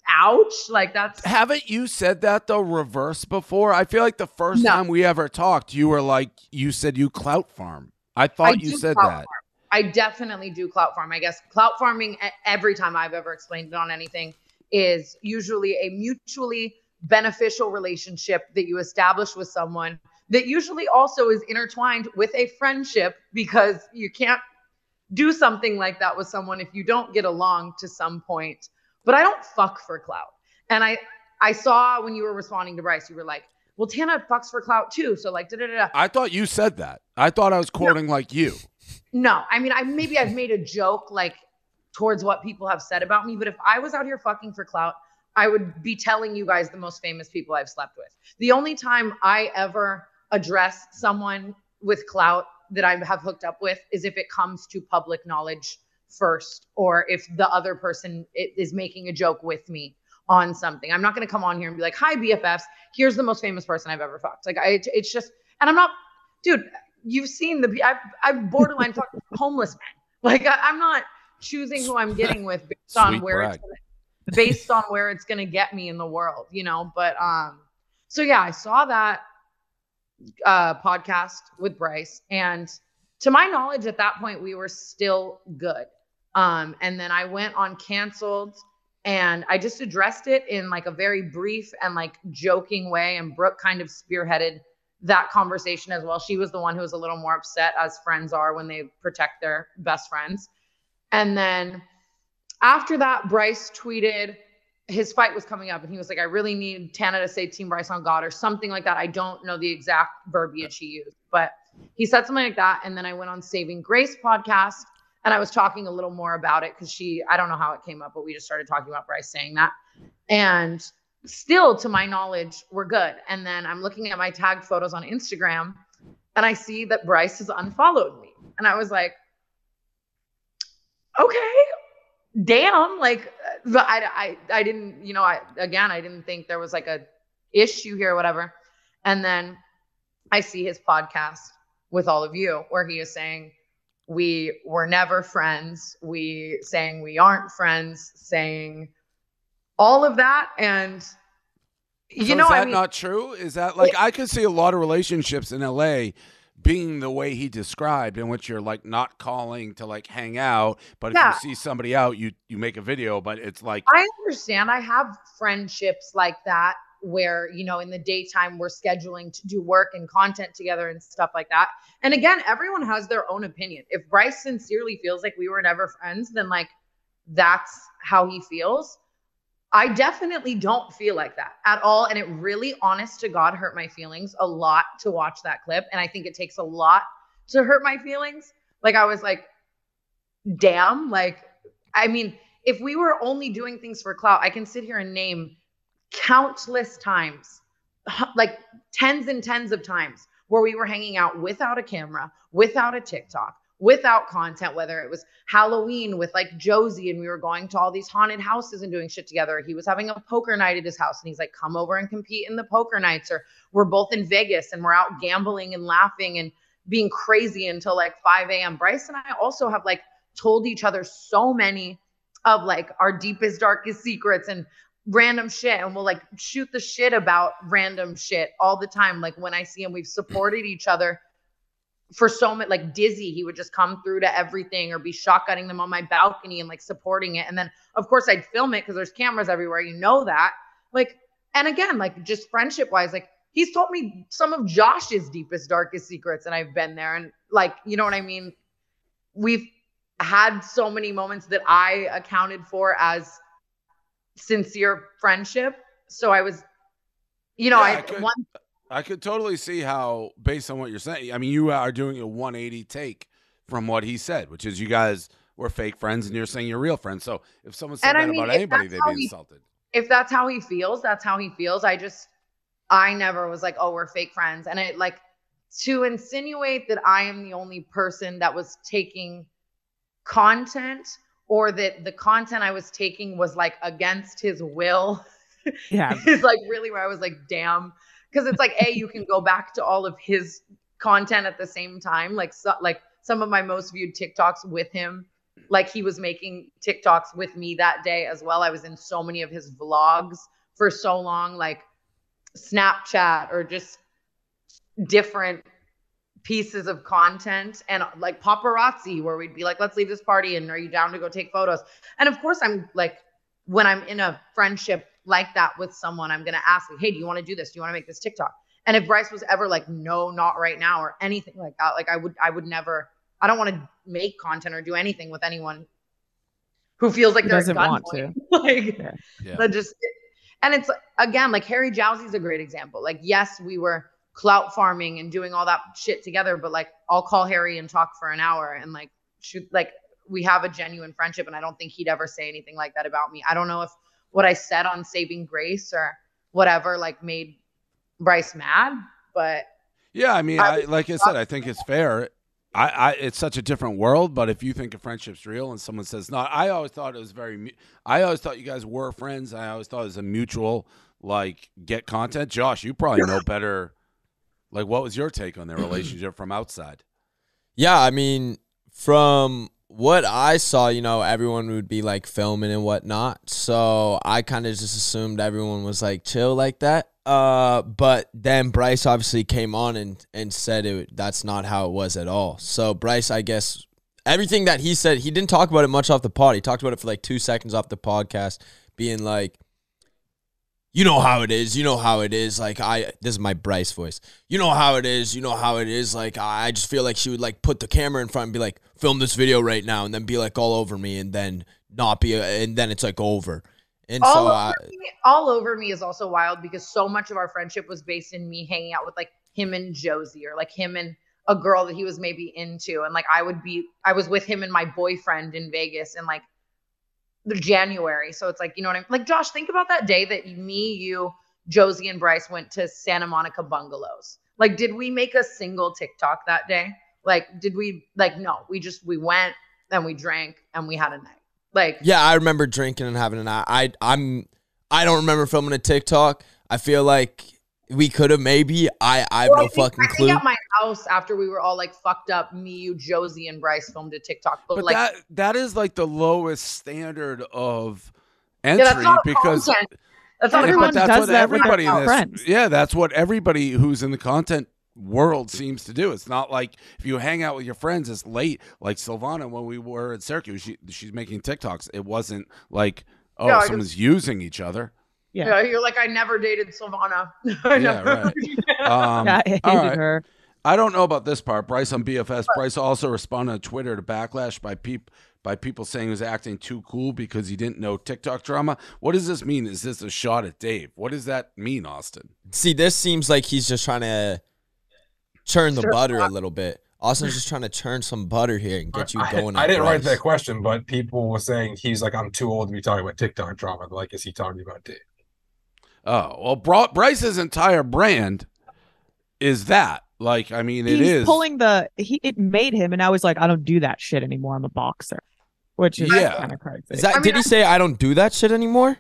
ouch. Like that's Haven't you said that though reverse before? I feel like the first No. time we ever talked, you were like you said you clout farm. I thought I you said that. farm. I definitely do clout farm. I guess clout farming, every time I've ever explained it on anything, is usually a mutually beneficial relationship that you establish with someone that usually also is intertwined with a friendship because you can't do something like that with someone if you don't get along to some point. But I don't fuck for clout. And I I saw when you were responding to Bryce, you were like, well, Tana fucks for clout too. So like da da da. I thought you said that. I thought I was quoting like you. No, I mean, I maybe I've made a joke like towards what people have said about me, but if I was out here fucking for clout, I would be telling you guys the most famous people I've slept with. The only time I ever address someone with clout that I have hooked up with is if it comes to public knowledge first, or if the other person is making a joke with me on something. I'm not going to come on here and be like, "Hi BFFs, here's the most famous person I've ever fucked." Like I, it's just, and I'm not, dude. You've seen the I've I've borderline fucked [laughs] homeless men. Like I, I'm not choosing who I'm getting with [laughs] based on where brag. it's gonna, based on where it's gonna get me in the world, you know. But um, so yeah, I saw that uh podcast with Bryce, and to my knowledge, at that point we were still good. Um, and then I went on canceled and I just addressed it in like a very brief and like joking way. And Brooke kind of spearheaded that conversation as well. She was the one who was a little more upset, as friends are when they protect their best friends. And then after that, Bryce tweeted his fight was coming up and he was like, I really need Tana to say Team Bryce on God or something like that. I don't know the exact verbiage he used, but he said something like that. And then I went on Saving Grace podcast and I was talking a little more about it because she, I don't know how it came up, but we just started talking about Bryce saying that. And still, to my knowledge, we're good. And then I'm looking at my tagged photos on Instagram and I see that Bryce has unfollowed me. And I was like, okay, damn. Like, I, I, I didn't, you know, I, again, I didn't think there was like a issue here or whatever. And then I see his podcast with all of you where he is saying, we were never friends. We saying we aren't friends, saying all of that. And you So know, is that I mean, not true? Is that like I could see a lot of relationships in LA being the way he described, in which you're like not calling to like hang out, but if Yeah. you see somebody out, you you make a video, but it's like I understand. I have friendships like that where, you know, in the daytime we're scheduling to do work and content together and stuff like that. And again, everyone has their own opinion. If Bryce sincerely feels like we were never friends, then like that's how he feels. I definitely don't feel like that at all. And it really, honest to God, hurt my feelings a lot to watch that clip. And I think it takes a lot to hurt my feelings. Like, I was like, damn. Like, I mean, if we were only doing things for clout, I can sit here and name countless times, like tens and tens of times, where we were hanging out without a camera, without a TikTok, without content, whether it was Halloween with like Josie and we were going to all these haunted houses and doing shit together. He was having a poker night at his house and he's like, come over and compete in the poker nights. Or we're both in Vegas and we're out gambling and laughing and being crazy until like 5 a.m. Bryce and I also have like told each other so many of like our deepest, darkest secrets and random shit. And we'll like shoot the shit about random shit all the time. Like when I see him, we've supported each other for so much like dizzy. He would just come through to everything or be shotgunning them on my balcony and like supporting it. And then of course i'd film it because there's cameras everywhere. You know that. Like and again like just friendship wise like he's told me some of josh's deepest darkest secrets and i've been there. And like you know what i mean? We've had so many moments that i accounted for as sincere friendship so i was you know Yeah, I i could- one I could totally see how, based on what you're saying, I mean, you are doing a 180 take from what he said, which is you guys were fake friends and you're saying you're real friends. So if someone said And I that mean, about anybody, they'd be he- insulted. if that's how he feels, that's how he feels. I just, I never was like, oh, we're fake friends. And it like to insinuate that I am the only person that was taking content or that the content I was taking was like against his will Yeah. [laughs] is like really where I was like, damn. Because it's like, A, you can go back to all of his content at the same time. Like, so, like some of my most viewed TikToks with him, like he was making TikToks with me that day as well. I was in so many of his vlogs for so long, like Snapchat or just different pieces of content and like paparazzi where we'd be like let's leave this party and are you down to go take photos and of course i'm like when i'm in a friendship like that with someone i'm going to ask like hey do you want to do this do you want to make this tiktok and if bryce was ever like no not right now or anything like that like i would i would never i don't want to make content or do anything with anyone who feels like Who they're doesn't want to. [laughs] like Yeah. Yeah. that just and it's again like harry jowsey's a great example like yes we were clout farming and doing all that shit together but like i'll call harry and talk for an hour and like shoot like we have a genuine friendship and i don't think he'd ever say anything like that about me i don't know if what i said on saving grace or whatever like made bryce mad but Yeah, I mean, I I, like I said, I think it's fair. I, I, it's such a different world, but if you think a friendship's real and someone says not, I always thought it was very. I always thought you guys were friends. I always thought it was a mutual like get content. Josh, you probably know better. Like, what was your take on their relationship from outside? Yeah, I mean, from what I saw, you know, everyone would be like filming and whatnot. So I kind of just assumed everyone was like chill like that. Uh, but then Bryce obviously came on and and said it. That's not how it was at all. So Bryce, I guess everything that he said, he didn't talk about it much off the pod. He talked about it for like two seconds off the podcast, being like, you know how it is. You know how it is. Like I, this is my Bryce voice. You know how it is. You know how it is. Like I just feel like she would like put the camera in front and be like, film this video right now, and then be like all over me, and then not be, and then it's like over. And all so over, I, me, all over me is also wild because so much of our friendship was based in me hanging out with like him and Josie or like him and a girl that he was maybe into. And like I would be, I was with him and my boyfriend in Vegas and like the January. So it's like, you know what I'm like, Josh, think about that day that me, you, Josie, and Bryce went to Santa Monica bungalows. Like, did we make a single TikTok that day? Like, did we, like, no, we just, we went and we drank and we had a night. Like, yeah, I remember drinking and having a night. I I'm, I don't remember filming a TikTok. I feel like we could have maybe. I, I have Well, no I think- fucking I think clue. at my house after we were all like fucked up, me, you, Josie, and Bryce filmed a TikTok. But, But like, that that is like the lowest standard of yeah, entry that's not because content. That's not Yeah, Everyone but that's does what that everybody in this, friends. yeah, that's what everybody who's in the content world seems to do. It's not like if you hang out with your friends, it's late. Like Silvana when we were at Syracuse, she, she's making TikToks. It wasn't like oh, Yeah, I someone's using each other. Yeah. Yeah, you're like, I never dated Silvana. [laughs] I Yeah, never- right. [laughs] Um, yeah, I hated all right. her. I don't know about this part. Bryce on BFS. Bryce also responded on Twitter to backlash by peop by people saying he was acting too cool because he didn't know TikTok drama. What does this mean? Is this a shot at Dave? What does that mean, Austin? See, this seems like he's just trying to churn the Sure. butter a little bit. Austin's just trying to churn some butter here and get you going. I at didn't write that question, but people were saying he's like, I'm too old to be talking about TikTok drama. Like, is he talking about Dave? Oh well, Bryce's entire brand is that. Like, I mean, it He's is. pulling the he it made him and I was like, I don't do that shit anymore. I'm a boxer. Which is Yeah. kind of crazy. Is that? I mean, did he I- say I don't do that shit anymore?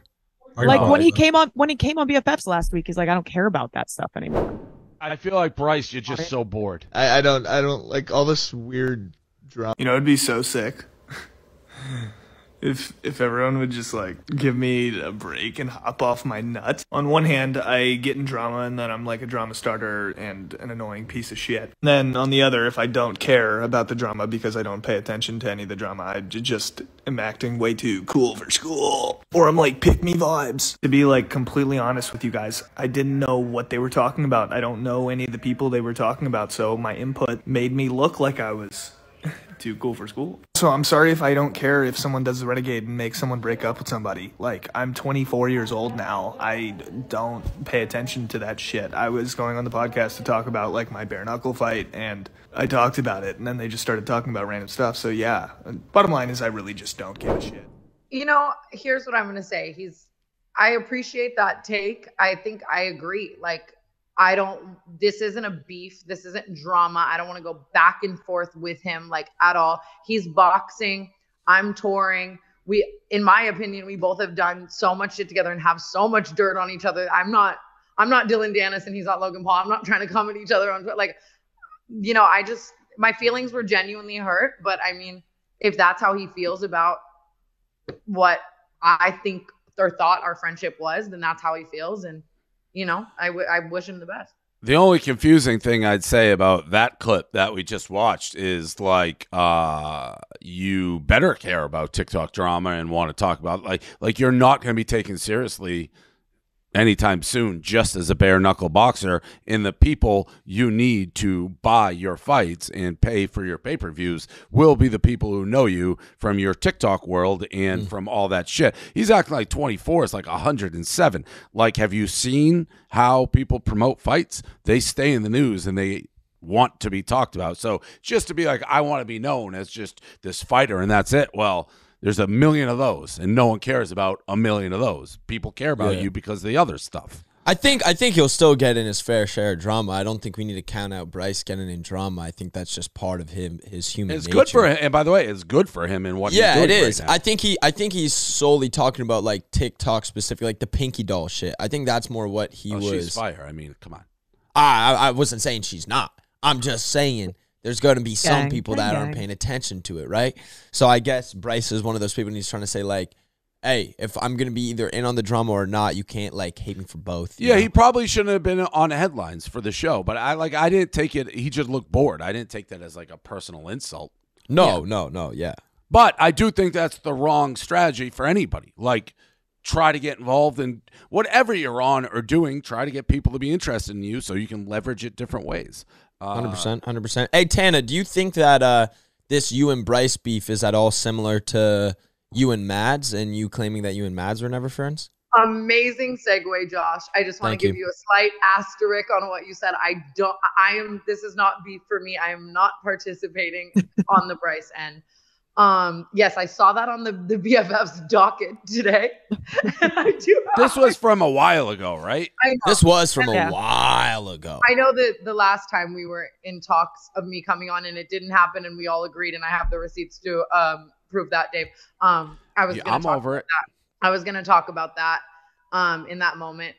like when he came on when he came on BFFs last week, he's like, I don't care about that stuff anymore. I feel like Bryce, you're just so bored. I, I don't I don't like all this weird drama. You know, it'd be so sick [laughs] if if everyone would just like give me a break and hop off my nut. On one hand, I get in drama and then I'm like a drama starter and an annoying piece of shit. Then on the other, if I don't care about the drama because I don't pay attention to any of the drama, I just am acting way too cool for school. Or I'm like pick me vibes. To be like completely honest with you guys, I didn't know what they were talking about. I don't know any of the people they were talking about, so my input made me look like I was too go for school. So I'm sorry if I don't care if someone does the renegade and makes someone break up with somebody. Like I'm 24 years old now. I don't pay attention to that shit. I was going on the podcast to talk about like my bare knuckle fight and I talked about it and then they just started talking about random stuff. So yeah, bottom line is I really just don't give a shit. you know, here's what I'm gonna say. He's I appreciate that take. I think I agree. Like I don't, this isn't a beef. This isn't drama. I don't want to go back and forth with him like at all. He's boxing. I'm touring. We, in my opinion, we both have done so much shit together and have so much dirt on each other. I'm not, I'm not Dillon Danis and he's not Logan Paul. I'm not trying to come at each other on Twitter. like, you know, I just, my feelings were genuinely hurt. But I mean, if that's how he feels about what I think or thought our friendship was, then that's how he feels. And, you know, I, w- I wish him the best. The only confusing thing I'd say about that clip that we just watched is like uh you better care about TikTok drama and want to talk about like like you're not going to be taken seriously anytime soon just as a bare knuckle boxer and the people you need to buy your fights and pay for your pay-per-views will be the people who know you from your TikTok world and Mm. from all that shit. He's acting like 24 is like 107. Like have you seen how people promote fights? They stay in the news and they want to be talked about. So just to be like I want to be known as just this fighter and that's it. Well, there's a million of those and no one cares about a million of those. People care about Yeah. you because of the other stuff. I think I think he'll still get in his fair share of drama. I don't think we need to count out Bryce getting in drama. I think that's just part of him, his human. It's nature. good for him. And by the way, it's good for him and what Yeah, he's it is. right. I think he. I think he's solely talking about like TikTok specific, like the Pinky Doll shit. I think that's more what he oh, was. she's fire. I mean, come on. I I wasn't saying she's not. I'm just saying there's going to be some Gang, people gang, that aren't paying attention to it, right? So I guess Bryce is one of those people, and he's trying to say like, "Hey, if I'm going to be either in on the drama or not, you can't like hate me for both." Yeah, know? he probably shouldn't have been on headlines for the show, but I like I didn't take it he just looked bored. I didn't take that as like a personal insult. no, no, no, yeah. But I do think that's the wrong strategy for anybody. Like, try to get involved in whatever you're on or doing. Try to get people to be interested in you so you can leverage it different ways. Hundred percent, hundred percent. Hey Tana, do you think that uh, this you and Bryce beef is at all similar to you and Mads, and you claiming that you and Mads were never friends? Amazing segue, Josh. I just want Thank to give you. you. a slight asterisk on what you said. I don't. I am. This is not beef for me. I am not participating [laughs] on the Bryce end. Um. Yes, I saw that on the the BFF's docket today. [laughs] I do. This was from a while ago, right? I know. This was from a while ago. I know that the last time we were in talks of me coming on and it didn't happen and we all agreed and I have the receipts to um prove that, Dave. Um. I was. Yeah, gonna I'm talk over it. I was going to talk about that um, in that moment.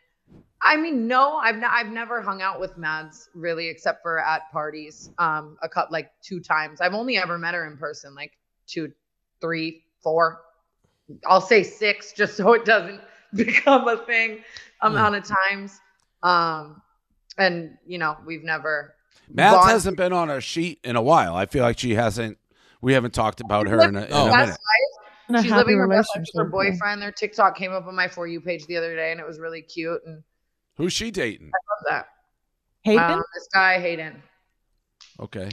I mean, no, I've n- I've never hung out with Mads really, except for at parties, um, a cut like two times. I've only ever met her in person, like two, three, four. I'll say six, [laughs] just so it doesn't [laughs] become a thing. Amount of times, um, and you know, we've never. Mads gone- hasn't been on our sheet in a while. I feel like she hasn't. We haven't talked about her in a, in Oh. a minute. life. She's living her best life with her relationship, yeah. boyfriend. Their TikTok came up on my for you page the other day, and it was really cute. And Who's she dating? I love that. Hayden? Um, this guy Hayden. Okay.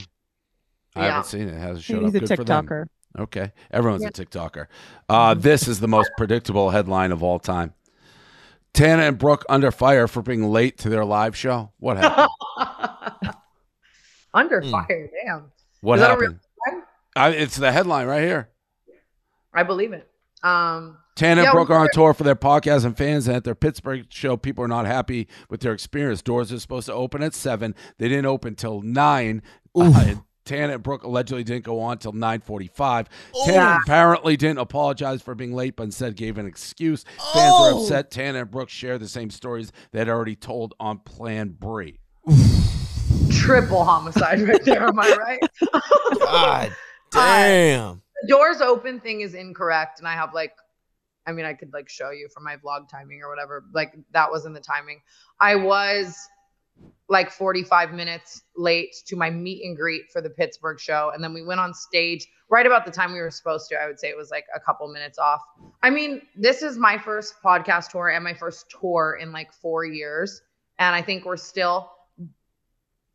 I Yeah. haven't seen it. it hasn't showed He's up. a Good for. TikToker. Okay. Everyone's Yeah. a TikToker. Uh, this is the most predictable headline of all time. Tana and Brooke under fire for being late to their live show. What happened? [laughs] Under Hmm. fire, damn. What Is that a real happened? I, it's the headline right here. I believe it. Um, Tana and Yeah, Brooke are on tour for their podcast and fans. And at their Pittsburgh show, people are not happy with their experience. Doors are supposed to open at seven. They didn't open till nine. Uh, and Tana and Brooke allegedly didn't go on till nine forty-five. Oh. Tana apparently didn't apologize for being late, but instead gave an excuse. Fans were Oh. upset. Tana and Brooke share the same stories they had already told on Plan Bri. [sighs] triple homicide right there. Am I right? [laughs] God damn. the doors open thing is incorrect, and I have like, I mean, I could like show you from my vlog timing or whatever. Like that wasn't the timing. I was like 45 minutes late to my meet and greet for the Pittsburgh show, and then we went on stage right about the time we were supposed to. I would say it was like a couple minutes off. I mean, this is my first podcast tour and my first tour in like four years, and I think we're still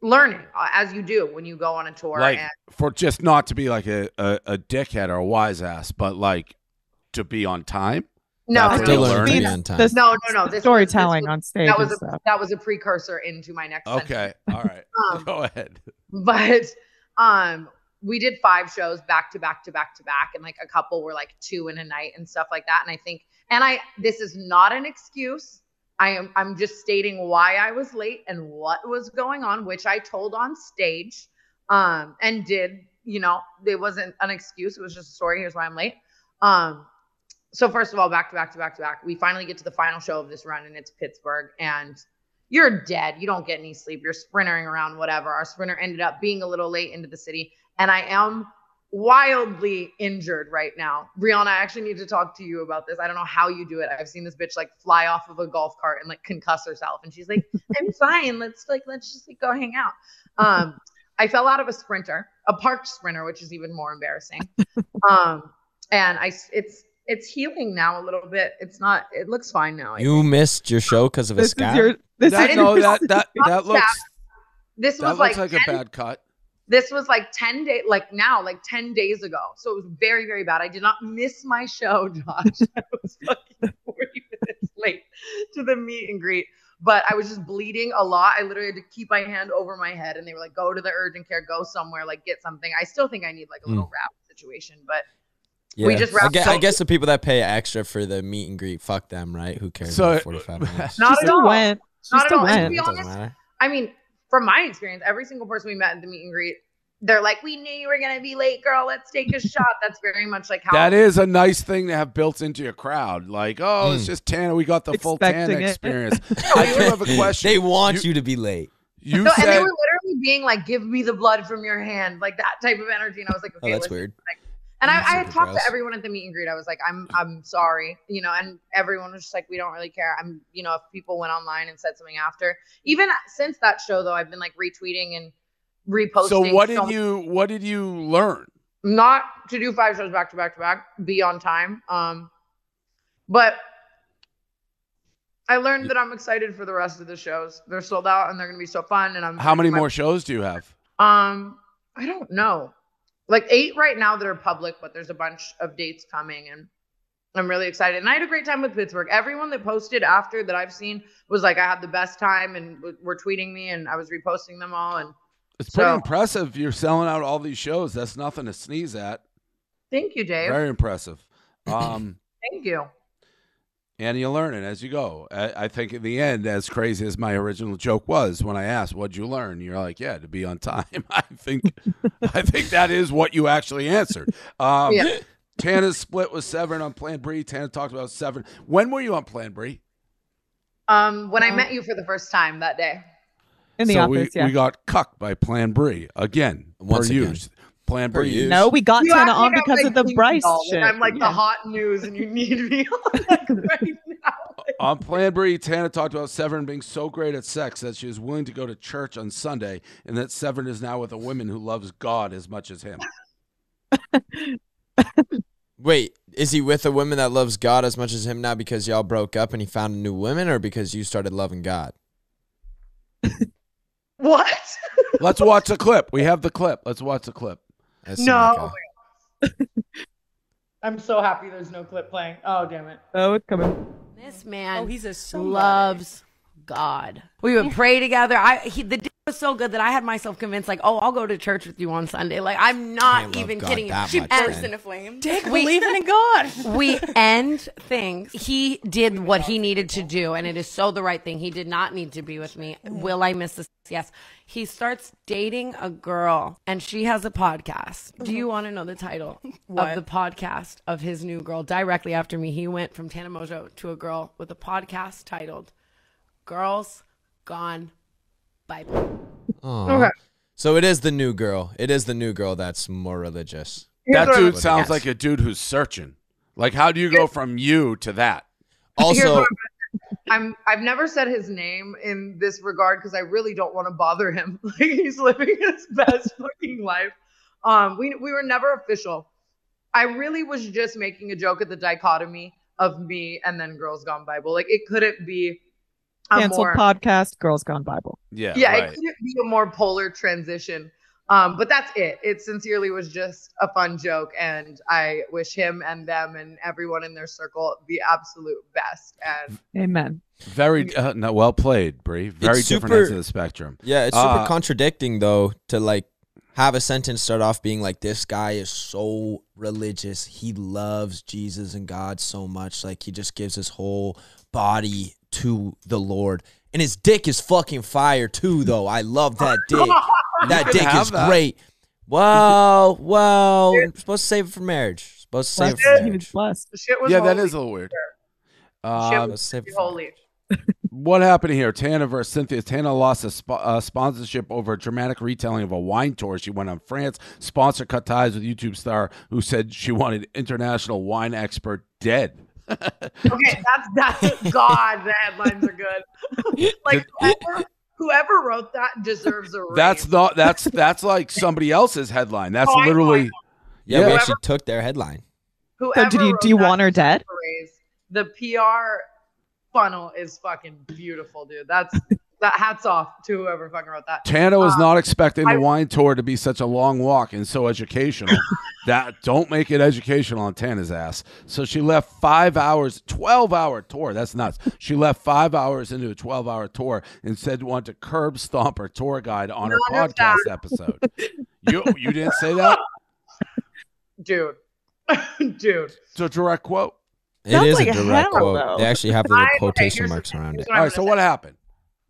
learning uh, as you do when you go on a tour. Like and for just not to be like a, a, a dickhead or a wise ass, but like to be on time. No, That's no, still no, learning. to be time. this- no, no, no. This was- storytelling this was- on stage that was a, that was a precursor into my next. sentence. Okay. All right. [laughs] Um, Go ahead. but um we did five shows back to back to back to back and like a couple were like two in a night and stuff like that and i think and i this is not an excuse I am I'm just stating why I was late and what was going on, which I told on stage. Um, and did, you know, it wasn't an excuse, it was just a story. Here's why I'm late. Um, so first of all, back to back to back to back, we finally get to the final show of this run, and it's Pittsburgh, and you're dead. You don't get any sleep. You're sprintering around, whatever. Our sprinter ended up being a little late into the city, and I am wildly injured right now. Brianna, I actually need to talk to you about this. I don't know how you do it. I've seen this bitch like fly off of a golf cart and like concuss herself, and she's like, [laughs] "I'm fine. Let's like let's just like go hang out." Um, I fell out of a sprinter, a parked sprinter, which is even more embarrassing. [laughs] Um, and I it's it's healing now a little bit. It's not. It looks fine now. I You missed your show because of a This is scab. your this I That, no, know that that was that looks This that was looks like, like, a bad cut. This was like 10 days, like now, like 10 days ago. So it was very, very bad. I did not miss my show, [laughs] Josh. I was fucking [laughs] 40 minutes late to the meet and greet. But I was just bleeding a lot. I literally had to keep my hand over my head and they were like, go to the urgent care, go somewhere, like get something. I still think I need like a hmm. little wrap situation, but Yeah. We just I wrapped guess, I guess the people that pay extra for the meet and greet, fuck them, right? Who cares So- about 45 [laughs] minutes? not she at still all. went. She Not at still all. And to went. be doesn't honest, matter. I mean, from my experience, every single person we met at the meet and greet, they're like, we knew you were going to be late, girl. Let's take a [laughs] shot. That's very much like how That is a nice thing to have built into your crowd. Like, oh, it's Mm. just Tana. We got the full Tana it. experience. [laughs] I do have a question. They want You- you, to be late. You No, and they said were literally being like, "Give me the blood from your hand," like that type of energy. And I was like, Oh, "Okay, that's listen." weird. And I, I had talked to everyone at the meet and greet. I was like, "I'm, I'm sorry," you know. And everyone was just like, "We don't really care." I'm, you know, if people went online and said something after, even since that show though, I've been like retweeting and reposting. so. What did so- you What did you learn? Not to do five shows back to back to back, be on time. Um, but I learned that I'm excited for the rest of the shows. They're sold out and they're gonna be so fun. And I'm How many my- more shows do you have? Um, I don't know. Like eight right now that are public, but there's a bunch of dates coming, and I'm really excited. And I had a great time with Pittsburgh. Everyone that posted after that I've seen was like, I had the best time, and w- were tweeting me, and I was reposting them all. And It's pretty So- impressive. You're selling out all these shows. That's nothing to sneeze at. thank you, Dave. Very impressive. Um, [clears throat] thank you. And you learn it as you go. I, I think in the end, as crazy as my original joke was, when I asked, "What'd you learn?" You're like, "Yeah, to be on time." [laughs] I think, [laughs] I think that is what you actually answered. Um, Yeah. Tana's split with Severn on Plan Bri. Tana talked about Severn. When were you on Plan Bri? Um, when I met you for the first time that day. in the so office. we, yeah. we got cucked by Plan Bri again. Once per again. use. Plan Per Brie. use. no, we got You Tana on because of the Bryce Doll, shit. I'm like Yeah. the hot news, and you need me on like [laughs] right now. On Plan Bri, Tana talked about Severn being so great at sex that she was willing to go to church on Sunday, and that Severn is now with a woman who loves God as much as him. [laughs] Wait, is he with a woman that loves God as much as him now because y'all broke up and he found a new woman, or because you started loving God? [laughs] What? Let's watch the clip. We have the clip. Let's watch the clip. That No. like a- [laughs] I'm so happy there's no clip playing. Oh damn it. Oh, it's coming. This man Oh, he's a somebody. loves God. We would pray together. I he, the deal was so good that I had myself convinced, like, oh, I'll go to church with you on Sunday. Like, I'm not Can't even God kidding. you. that She much, burst man. into flames. Dick We- believing in God. [laughs] we end things. He did what he needed to do, and it is so the right thing. He did not need to be with me. Will I miss this? Yes. He starts dating a girl, and she has a podcast. Do you mm-hmm. want to know the title of [laughs] the podcast of his new girl? Directly after me, he went from Tana Mongeau to a girl with a podcast titled "Girls Gone Bible." Aw. Okay. So it is the new girl. It is the new girl that's more religious. That dude sounds Yes. like a dude who's searching. Like, how do you go from you to that? Here's Also, what [laughs] I'm I've never said his name in this regard because I really don't want to bother him. [laughs] Like he's living his [laughs] best fucking life. Um, we we were never official. I really was just making a joke at the dichotomy of me and then Girls Gone Bible. Like it couldn't be a Canceled more podcast, Girls Gone Bible. Yeah, yeah, right. it couldn't be a more polar transition. Um, but that's it. It sincerely was just a fun joke, and I wish him and them and everyone in their circle the absolute best. And Amen. Very uh, no, well played, Bri. Very It's different super- ends of the spectrum. yeah, it's super Uh, contradicting though to like have a sentence start off being like, "This guy is so religious. He loves Jesus and God so much. Like he just gives his whole body to the Lord. And his dick is fucking fire too, though. I love that [laughs] dick. that dick is that. great. Well, well, I'm supposed to save it for marriage. Supposed to save it for He was marriage. blessed. The shit was Yeah, that holy. is a little weird. Shit Um, was save it for holy. [laughs] what happened here? Tana versus Cynthia. Tana lost a sp- uh, sponsorship over a dramatic retelling of a wine tour she went on France. Sponsor cut ties with YouTube star who said she wanted international wine expert dead. Okay, that's that's God. The headlines are good. [laughs] like whoever, whoever wrote that deserves a raise. That's not. That's that's like somebody else's headline. That's Oh, I know, I literally. know. Yeah, we Yeah. actually took their headline. Whoever So did you do you want her dead? deserves a raise. The PR funnel is fucking beautiful, dude. That's that. Hats off to whoever fucking wrote that. Tana was Um, not expecting the I- wine tour to be such a long walk and so educational. [laughs] that don't make it educational on Tana's ass. So she left five hours, twelve hour tour. That's nuts. She left five hours into a twelve hour tour and said wanted to curb stomp her tour guide on her None of podcast that. episode. You you didn't say that? [laughs] dude. [laughs] dude. It's a direct quote. It Sounds is like a a direct hell, quote. though. They actually have the I- okay, quotation here's marks around it. what All I'm right. So what happened?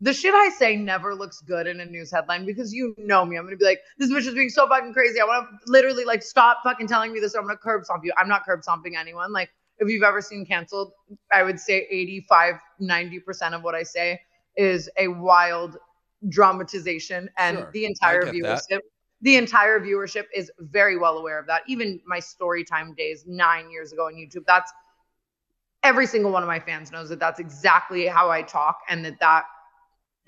The shit I say never looks good in a news headline because you know me. I'm gonna be like, this bitch is being so fucking crazy. I want to literally like stop fucking telling me this. Or I'm gonna curb stomp you. I'm not curb stomping anyone. Like if you've ever seen canceled, I would say 85, 90 percent of what I say is a wild dramatization, and Sure, the entire get that. viewership. The entire viewership is very well aware of that. Even my story time days nine years ago on YouTube, that's every single one of my fans knows that that's exactly how I talk and that that,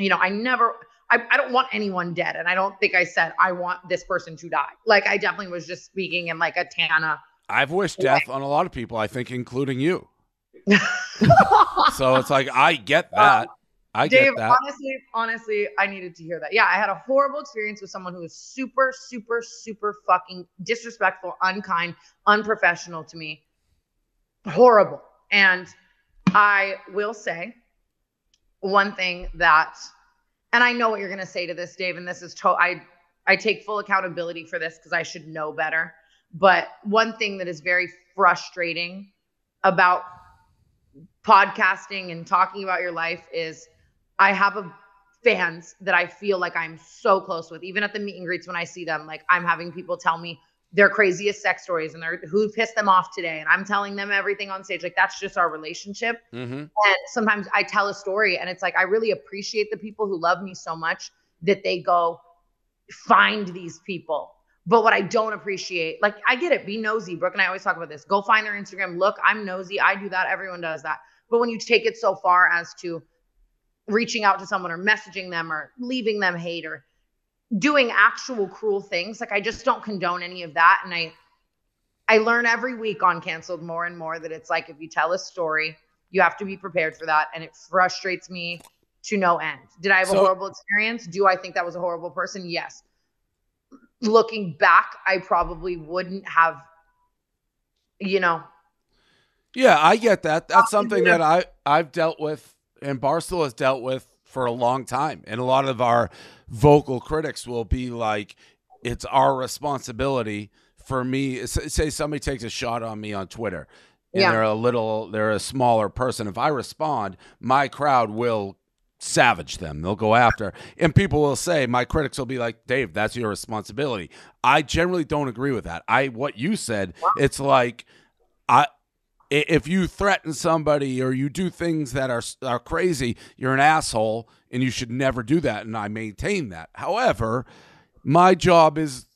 you know, I never, I, I don't want anyone dead. And I don't think I said I want this person to die. Like I definitely was just speaking in like a Tana. I've wished death on a lot of people, I think, including you. [laughs] So it's like I get um, that. I get that. honestly, honestly, I needed to hear that. Yeah, I had a horrible experience with someone who was super, super, super fucking disrespectful, unkind, unprofessional to me. Horrible. And I will say one thing that, and I know what you're gonna say to this, Dave, and this is to I I take full accountability for this because I should know better. But one thing that is very frustrating about podcasting and talking about your life is I have a fans that I feel like I'm so close with. Even at the meet and greets when I see them, like I'm having people tell me their craziest sex stories and their who pissed them off today, and I'm telling them everything on stage. Like that's just our relationship. Mm-hmm. And sometimes I tell a story, and it's like I really appreciate the people who love me so much that they go find these people. But what I don't appreciate, like I get it, be nosy. Brooke and I always talk about this. Go find their Instagram. Look, I'm nosy. I do that. Everyone does that. But when you take it so far as to reaching out to someone or messaging them or leaving them hate or doing actual cruel things, like I just don't condone any of that. And I I learn every week on canceled more and more that it's like if you tell a story, you have to be prepared for that. And it frustrates me to no end. Did I have So- a horrible experience? Do I think that was a horrible person? Yes. Looking back, I probably wouldn't have, you know, Yeah, I get that. That's something that I I've dealt with and Barstool has dealt with for a long time. And a lot of our vocal critics will be like, it's our responsibility for me. Say somebody takes a shot on me on Twitter and Yeah. they're a little, they're a smaller person. If I respond, my crowd will savage them. They'll go after. And people will say, my critics will be like, Dave, that's your responsibility. I generally don't agree with that. I, what you said, it's like, I, i- if you threaten somebody or you do things that are are crazy, you're an asshole and you should never do that and I maintain that. However, my job is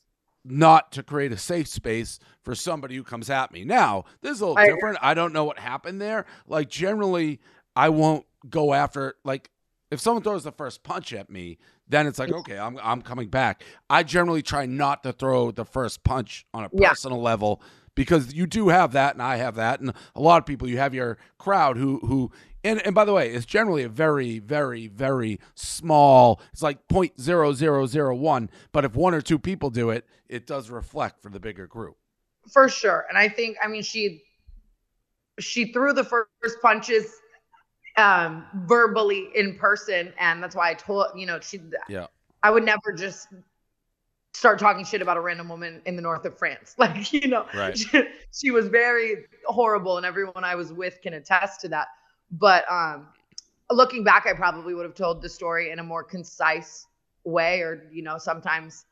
not to create a safe space for somebody who comes at me. Now, this is a little I- different. I don't know what happened there. Like generally, I won't go after like if someone throws the first punch at me, then it's like okay, I'm I'm coming back. I generally try not to throw the first punch on a Yeah. personal level because you do have that and I have that and a lot of people you have your crowd who who and, and by the way, it's generally a very, very, very small. It's like point zero zero zero one. But if one or two people do it, it does reflect for the bigger group. for sure. And I think, I mean, she she threw the first punches um verbally in person and that's why I told you know she Yeah. I would never just start talking shit about a random woman in the north of France [laughs] like you know Right. she, she was very horrible and everyone I was with can attest to that but um looking back, I probably would have told the story in a more concise way, or you know, sometimes.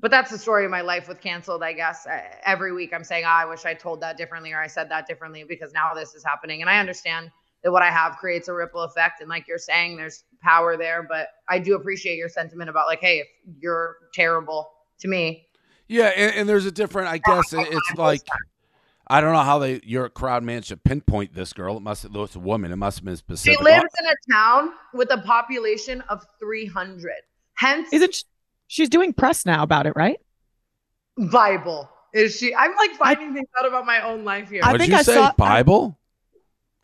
But that's the story of my life with canceled. I guess every week I'm saying, "Ah, I wish I told that differently or I said that differently because now this is happening, and I understand that what I have creates a ripple effect. And like you're saying, there's power there. But I do appreciate your sentiment about like, hey, if you're terrible to me, Yeah, and, and there's a different. I guess it's like I don't know how they your crowd managed to pinpoint this girl. It must have was a woman. It must have been specific. she lives in a town with a population of 300. Hence, Isn't sh- she's doing press now about it, right? Bible. Is she? I'm like finding things out about my own life here. I What'd think you I say? saw- Bible.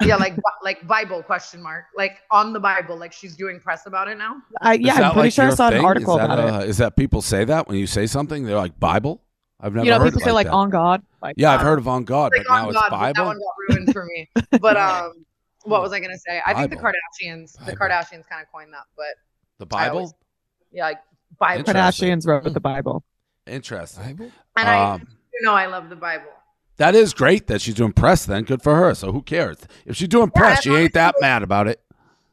Yeah, like like Bible question mark, like on the Bible, like she's doing press about it now. I, yeah, I'm pretty like sure I saw thing? an article is that, about uh, it. Is that people say that when you say something? They're like Bible. I've never You know, heard people it say like that. on God. Like Yeah, I've um, heard of on God, Like but now on it's God, but that one got ruined for me. [laughs] But um, what was I gonna say? I think the Bible. Kardashians, the Kardashians kind of coined that, but The Bible. always- yeah, like Bible. Interesting. Kardashians wrote the Bible. Interesting. And I Um, you know I love the Bible. That is great that she's doing press. Then good for her. So who cares if she's doing press? she ain't that mad about it.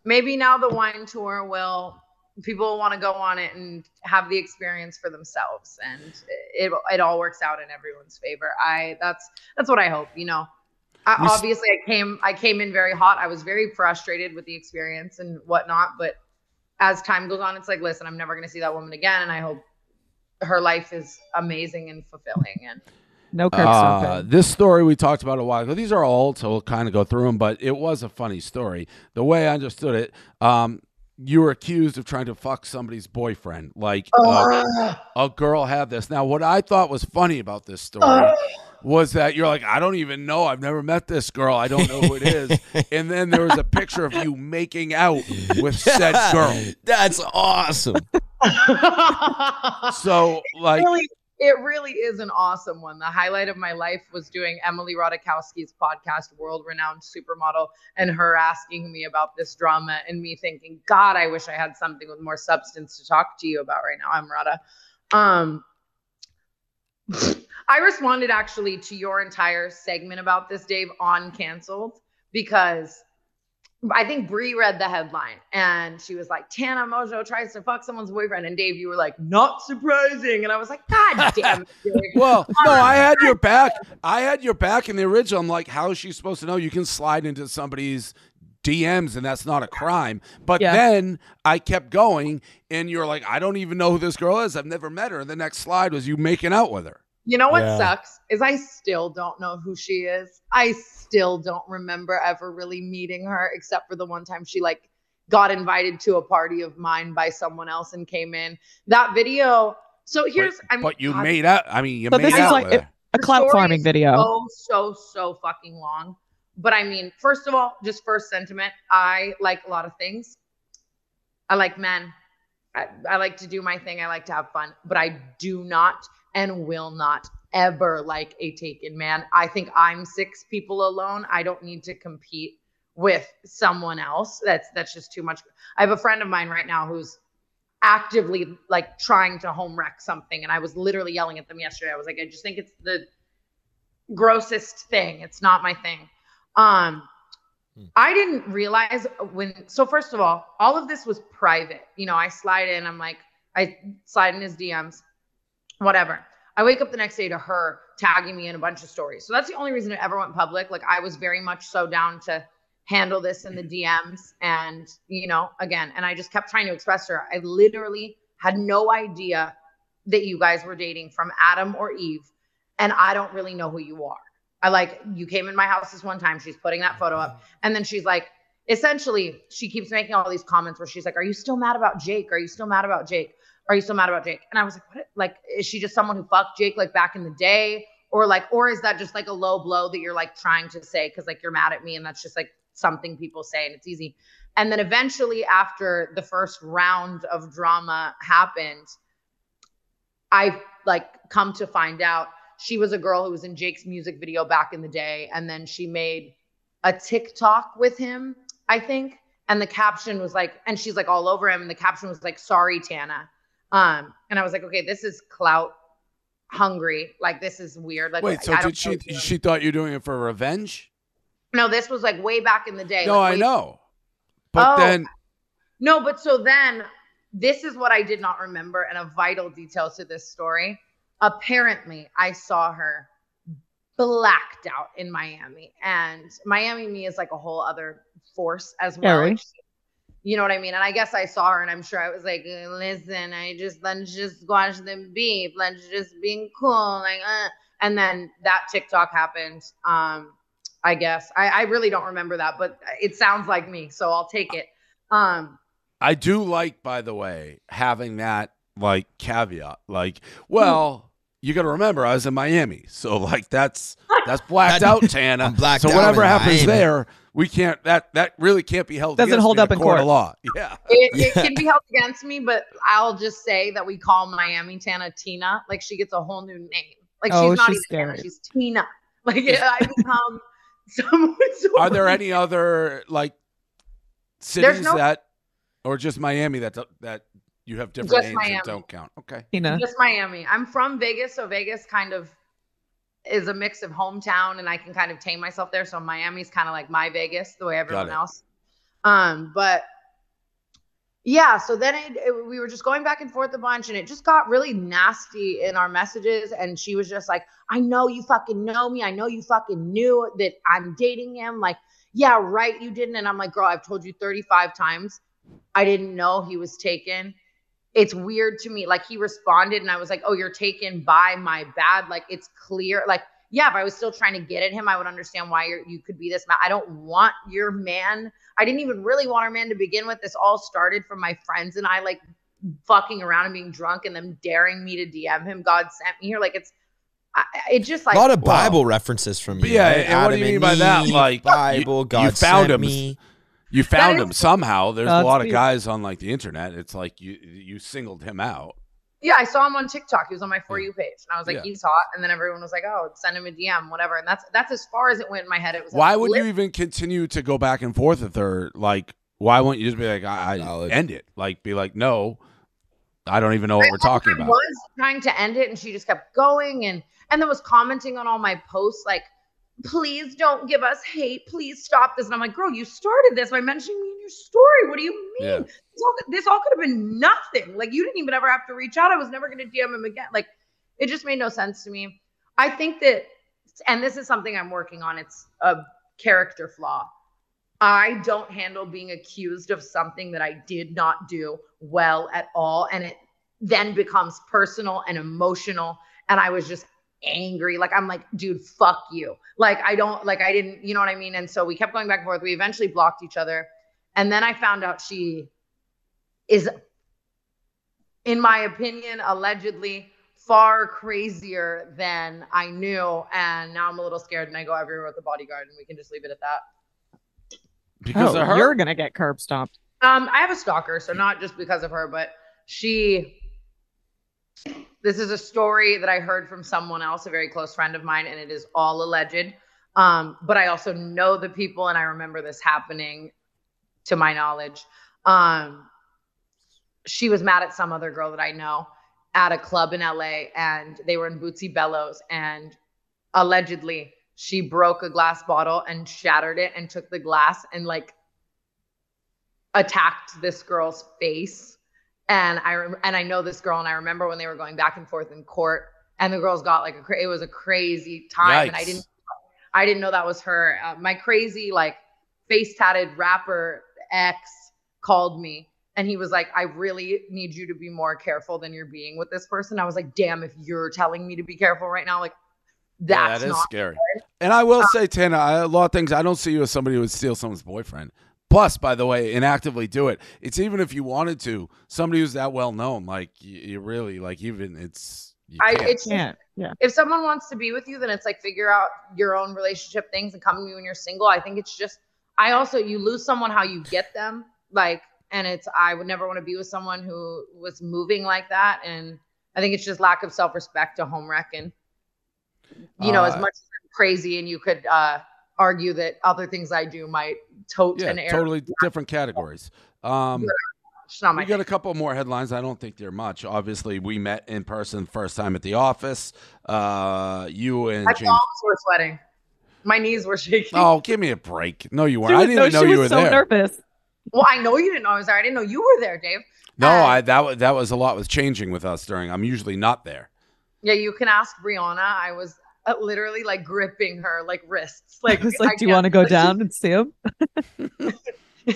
Maybe now the wine tour will people will want to go on it and have the experience for themselves, and it it all works out in everyone's favor. I that's that's what I hope. You know, I, obviously I came I came in very hot. I was very frustrated with the experience and whatnot, but as time goes on, it's like, listen, I'm never gonna see that woman again, and I hope her life is amazing and fulfilling. And No curb Uh, stomping. this story we talked about a while ago. These are old, so we'll kind of go through them. But it was a funny story. The way I understood it, um, you were accused of trying to fuck somebody's boyfriend. Like uh, a girl had this. Now, what I thought was funny about this story was that you're like, I don't even know. I've never met this girl. I don't know who it is. [laughs] and then there was a picture of you making out with said [laughs] girl. That's awesome. So, like, really, it really is an awesome one. The highlight of my life was doing Emily Ratajkowski's podcast, World Renowned Supermodel, and her asking me about this drama and me thinking, God, I wish I had something with more substance to talk to you about right now, Emrata. Um, [laughs] I responded actually to your entire segment about this, Dave, on canceled because I think Bri read the headline and she was like, Tana Mongeau tries to fuck someone's boyfriend. And Dave, you were like, not surprising. And I was like, God [laughs] damn it. Dave." Well, [laughs] no, I had your [laughs] back. I had your back in the original. I'm like, how is she supposed to know you can slide into somebody's DMs and that's not a crime? But Yeah. then I kept going, and you're like, I don't even know who this girl is. I've never met her. And the next slide was you making out with her. You know what Yeah. sucks is I still don't know who she is. I still don't remember ever really meeting her except for the one time she like got invited to a party of mine by someone else and came in. That video. So here's But, I'm but you God, made out. I mean, you So made this is like with it- her. A the clout farming is video. So so so fucking long. But I mean, first of all, just first sentiment, I like a lot of things. I like men. I, I like to do my thing. I like to have fun, but I do not and will not ever like a taken man. I think I'm six people alone. I don't need to compete with someone else. That's that's just too much. I have a friend of mine right now who's actively like trying to home wreck something and I was literally yelling at them yesterday. I was like I just think it's the grossest thing. It's not my thing. Um I didn't realize when so first of all, all of this was private. You know, I slide in, I'm like, I slide in his DMs, whatever. I wake up the next day to her tagging me in a bunch of stories. So that's the only reason it ever went public. Like I was very much so down to handle this in the DMs. And, you know, again, and I just kept trying to express her. I literally had no idea that you guys were dating from Adam or Eve. And I don't really know who you are. I like you came in my house this one time. She's putting that photo up. And then she's like, essentially, she keeps making all these comments where she's like, Are you still mad about Jake? Are you still mad about Jake? Are you still mad about Jake? And I was like, What? Like, is she just someone who fucked Jake like back in the day? Or like, or is that just like a low blow that you're like trying to say because like you're mad at me and that's just like something people say and it's easy. And then eventually, after the first round of drama happened, I like come to find out she was a girl who was in Jake's music video back in the day. And then she made a TikTok with him, I think. And the caption was like, and she's like all over him. And the caption was like, sorry, Tana. Um, and I was like, okay, this is clout hungry. Like, this is weird. Like, Wait, so I did she? know if you- She thought you were doing it for revenge? No, this was like way back in the day. No, like, I know. But Oh. then No, but so then this is what I did not remember and a vital detail to this story. Apparently, I saw her blacked out in Miami. And Miami me is like a whole other force as well. Scary. You know what I mean? And I guess I saw her and I'm sure I was like, "Uh, listen, I just let's just squash the beef. Let's just being cool. Like, uh. and then that TikTok happened. Um, I guess. I, I really don't remember that, but it sounds like me, so I'll take it. Um, I do like, by the way, having that like caveat. Like, well, you got to remember, I was in Miami, so like that's that's blacked out, [laughs] Tana. I'm blacked so out whatever happens Miami. there, we can't. That that really can't be held. Doesn't against hold me up in court court. of law. [laughs] Yeah. it, it can be held against me, but I'll just say that we call Miami Tana Tina. Like she gets a whole new name. Like Oh, she's not she's even Tana, she's Tina. [laughs] Like I become someone. So Are there any other like cities no- that, or just Miami that that you have different Just names Miami. that don't count? Okay. Tina. Just Miami. I'm from Vegas, so Vegas kind of is a mix of hometown, and I can kind of tame myself there. So Miami's kind of like my Vegas, the way everyone else. Um, but yeah, so then it, it- we were just going back and forth a bunch, and it just got really nasty in our messages. And she was just like, "I know you fucking know me. I know you fucking knew that I'm dating him. Like, yeah, right, you didn't." And I'm like, "Girl, I've told you 35 times. I didn't know he was taken." It's weird to me. Like he responded, and I was like, "Oh, you're taken by my bad." Like it's clear. Like yeah, if I was still trying to get at him, I would understand why you're, you could be this. Ma- I don't want your man. I didn't even really want our man to begin with. This all started from my friends and I like fucking around and being drunk, and them daring me to DM him. God sent me here. Like it's, I, I- it just like a lot of Bible references from you. Yeah, right? and what do you mean and by that? Like, Bible, you God found sent him. me. You found That him somehow. There's a lot of guys on like the internet. It's like you you singled him out. Yeah, I saw him on TikTok. He was on my for you page, and I was like, Yeah. "He's hot." And then everyone was like, "Oh, send him a DM, whatever." And that's that's as far as it went in my head. It was. Why like, would you even continue to go back and forth with her? Like, why wouldn't you just be like, I, I end it? Like, be like, no, I don't even know what we're talking I about. was trying to end it, and she just kept going, and and then was commenting on all my posts like, "Please don't give us hate. Please stop this." And I'm like, "Girl, you started this by mentioning me in your story. What do you mean? Yeah. This, all, this all could have been nothing. Like you didn't even ever have to reach out. I was never going to DM him again. Like it just made no sense to me. I think that, and this is something I'm working on. It's a character flaw. I don't handle being accused of something that I did not do well at all. And it then becomes personal and emotional. And I was just angry. Like, I'm like, dude, fuck you. Like, I don't, like, I didn't, you know what I mean? And so we kept going back and forth. We eventually blocked each other. And then I found out she is, in my opinion, allegedly far crazier than I knew. And now I'm a little scared and I go everywhere with the bodyguard and we can just leave it at that. Because oh, of her? you're gonna get curb stomped. Um, I have a stalker, so not just because of her, but she. This is a story that I heard from someone else, a very close friend of mine, and it is all alleged. Um, but I also know the people, and I remember this happening, to my knowledge. Um, she was mad at some other girl that I know at a club in LA, and they were in Bootsy Bellows, and allegedly she broke a glass bottle and shattered it and took the glass and like attacked this girl's face and i rem- and i know this girl and i remember when they were going back and forth in court and the girls got like a cra- it was a crazy time and i didn't i didn't know that was her uh, my crazy like face tatted rapper ex called me and he was like i really need you to be more careful than you're being with this person i was like damn if you're telling me to be careful right now like Yeah, that's that is not scary. And I will say, Tana, I- a lot of things. I don't see you as somebody who would steal someone's boyfriend. Plus, by the way, and actively do it. It's even if you wanted to, somebody who's that well known, like you, you really like even it's. You I, can't. it's just, Yeah, yeah. if someone wants to be with you, then it's like figure out your own relationship things and come to me when you're single. I think it's just I also you lose someone how you get them. Like and it's I would never want to be with someone who was moving like that. And I think it's just lack of self respect to home wrecking. You know, as Uh, much as I'm crazy and you could uh argue that other things I do might tote yeah, an air. totally [laughs] different categories. Um, It's not my we got a couple more headlines. I don't think they're much. Obviously, we met in person first time at the office. Uh, you and my James. palms were sweating. My knees were shaking. Oh, give me a break. No, you weren't. She I didn't no, even know she you was were so there. nervous. Well, I know you didn't know I was there. I didn't know you were there, Dave. No, Uh, I that that was a lot was changing with us during. I'm usually not there. Yeah, you can ask Brianna. I was Uh, literally like gripping her like wrists. Like, I was like, I do you want to go like, [laughs] down and see him? [laughs]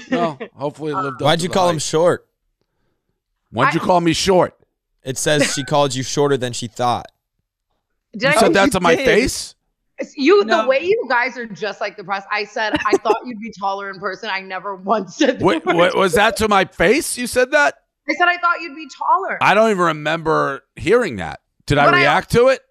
No, hopefully it lived up. Why'd to you the call him short? Why'd you call me short? It says she called you shorter than she thought. Did You I said that you to my did. face. You No. the way you guys are just like the press. I said I thought you'd be taller in person. I never once said the Wait, wait, was that to my face? You said that? I said I thought you'd be taller. I don't even remember hearing that. Did But I- react to it?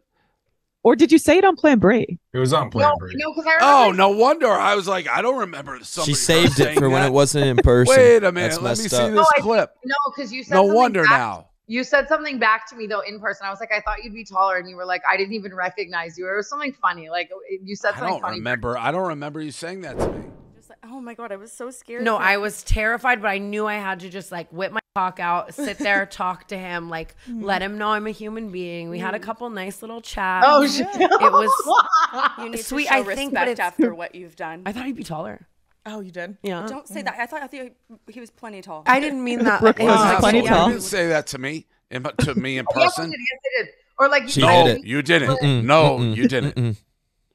Or did you say it on Plan Bri? It was on Plan no, B. no, because I remember. Oh, no wonder. I was like, I don't remember she saved it saying for when it wasn't in [laughs] person. Wait a minute. That's Let me see up. this No, I- clip. No, because you said No wonder back- now. You said something back to me though in person. I was like, I thought you'd be taller, and you were like, I didn't even recognize you. It was something funny. Like you said something. I don't funny. remember. I don't remember you saying that to me. Just like, oh my god, I was so scared. No, I was terrified, but I knew I had to just like whip my cock out, sit there, [laughs] talk to him, like mm-hmm. let him know I'm a human being. We had a mm. couple nice little chats. Oh shit! It was [laughs] You need sweet, to show I think, but respect it's- after [laughs] what you've done. I thought he'd be taller. oh, you did? Yeah. Don't say mm. that. I thought I thought he was plenty tall. I didn't mean that. Brooke was like- plenty you tall. didn't say that to me. in- To me in Yes, I person. did. Yes, I did. Or like She you no, did it. you didn't. Mm-mm, no, mm-mm, you didn't. mm-mm.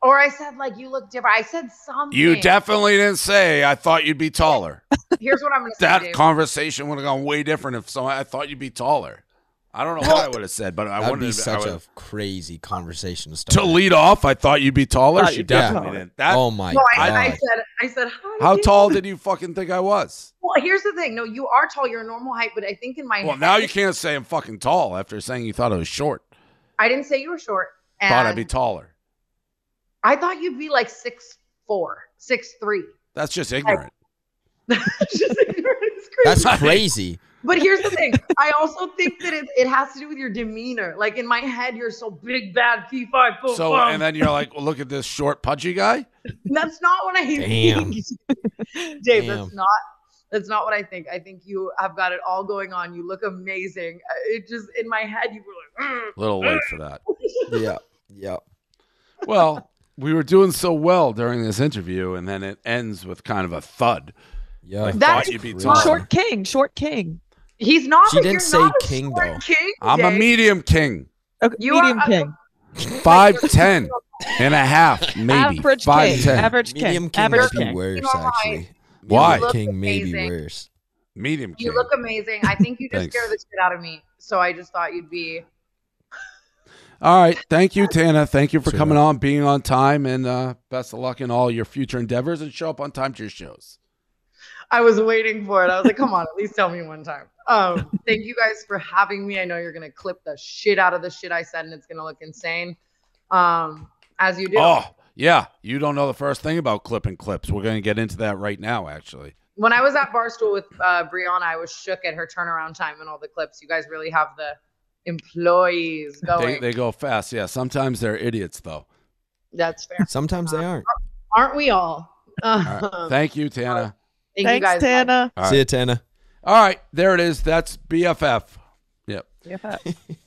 Or I said like you look different. I said something. You definitely didn't say I thought you'd be taller. [laughs] Here's what I'm gonna say. That Dave. conversation would have gone way different if someone I thought you'd be taller. I don't know what I would have said, but I That'd wanted be to, I such would- a crazy conversation to start. to lead off. I thought you'd be taller. She you'd definitely taller. didn't. That, oh my no, I, god! I said I said hi. how Dave." tall did you fucking think I was? Well, here's the thing. No, you are tall. You're a normal height, but I think in my Well, head, now you can't say I'm fucking tall after saying you thought I was short. I didn't say you were short. And Thought I'd be taller. I thought you'd be like six four, six three. That's just ignorant. [laughs] It's just ignorant. That's crazy. But here's the thing. I also think that it, it has to do with your demeanor. Like in my head, you're so big, bad, P five, boom, So boom. and then you're like, well, look at this short, pudgy guy. that's not what I Damn. think. [laughs] Dave, Damn. that's not that's not what I think. I think you have got it all going on. You look amazing. Uh, It just in my head, you were like, "Mm." A little late for that. Yeah, yeah. Well, we were doing so well during this interview, and then it ends with kind of a thud. Yeah. I That's thought you'd be crazy. Short king, short king. he's not. She didn't you're say not king, though. King, I'm a medium king. Okay, You medium are king. [laughs] Five ten [laughs] and a half, maybe. Average Five king. ten. Average Medium king. king Average king. worse, Normal height. actually. Why? You King may be worse. Medium king. You look amazing. I think you just scare the shit out of me. So I just thought you'd be. All right. Thank you, Tana. Thank you for Sure. coming on, being on time, and uh, best of luck in all your future endeavors and show up on time to your shows. I was waiting for it. I was like, come on, at least tell me one time. Um, thank you guys for having me. I know you're gonna clip the shit out of the shit I said, and it's gonna look insane. Um, as you do. Oh, yeah. You don't know the first thing about clipping clips. We're going to get into that right now, actually. When I was at Barstool with uh, Brianna, I was shook at her turnaround time and all the clips. You guys really have the employees They, going. they go fast. Yeah. Sometimes they're idiots, though. That's fair. Sometimes they aren't. Aren't we all? All Um. Thank you, Tana. thank you Thanks, guys. Tana. All See you, Tana. All right. There it is. That's BFF. Yep. BFF. [laughs]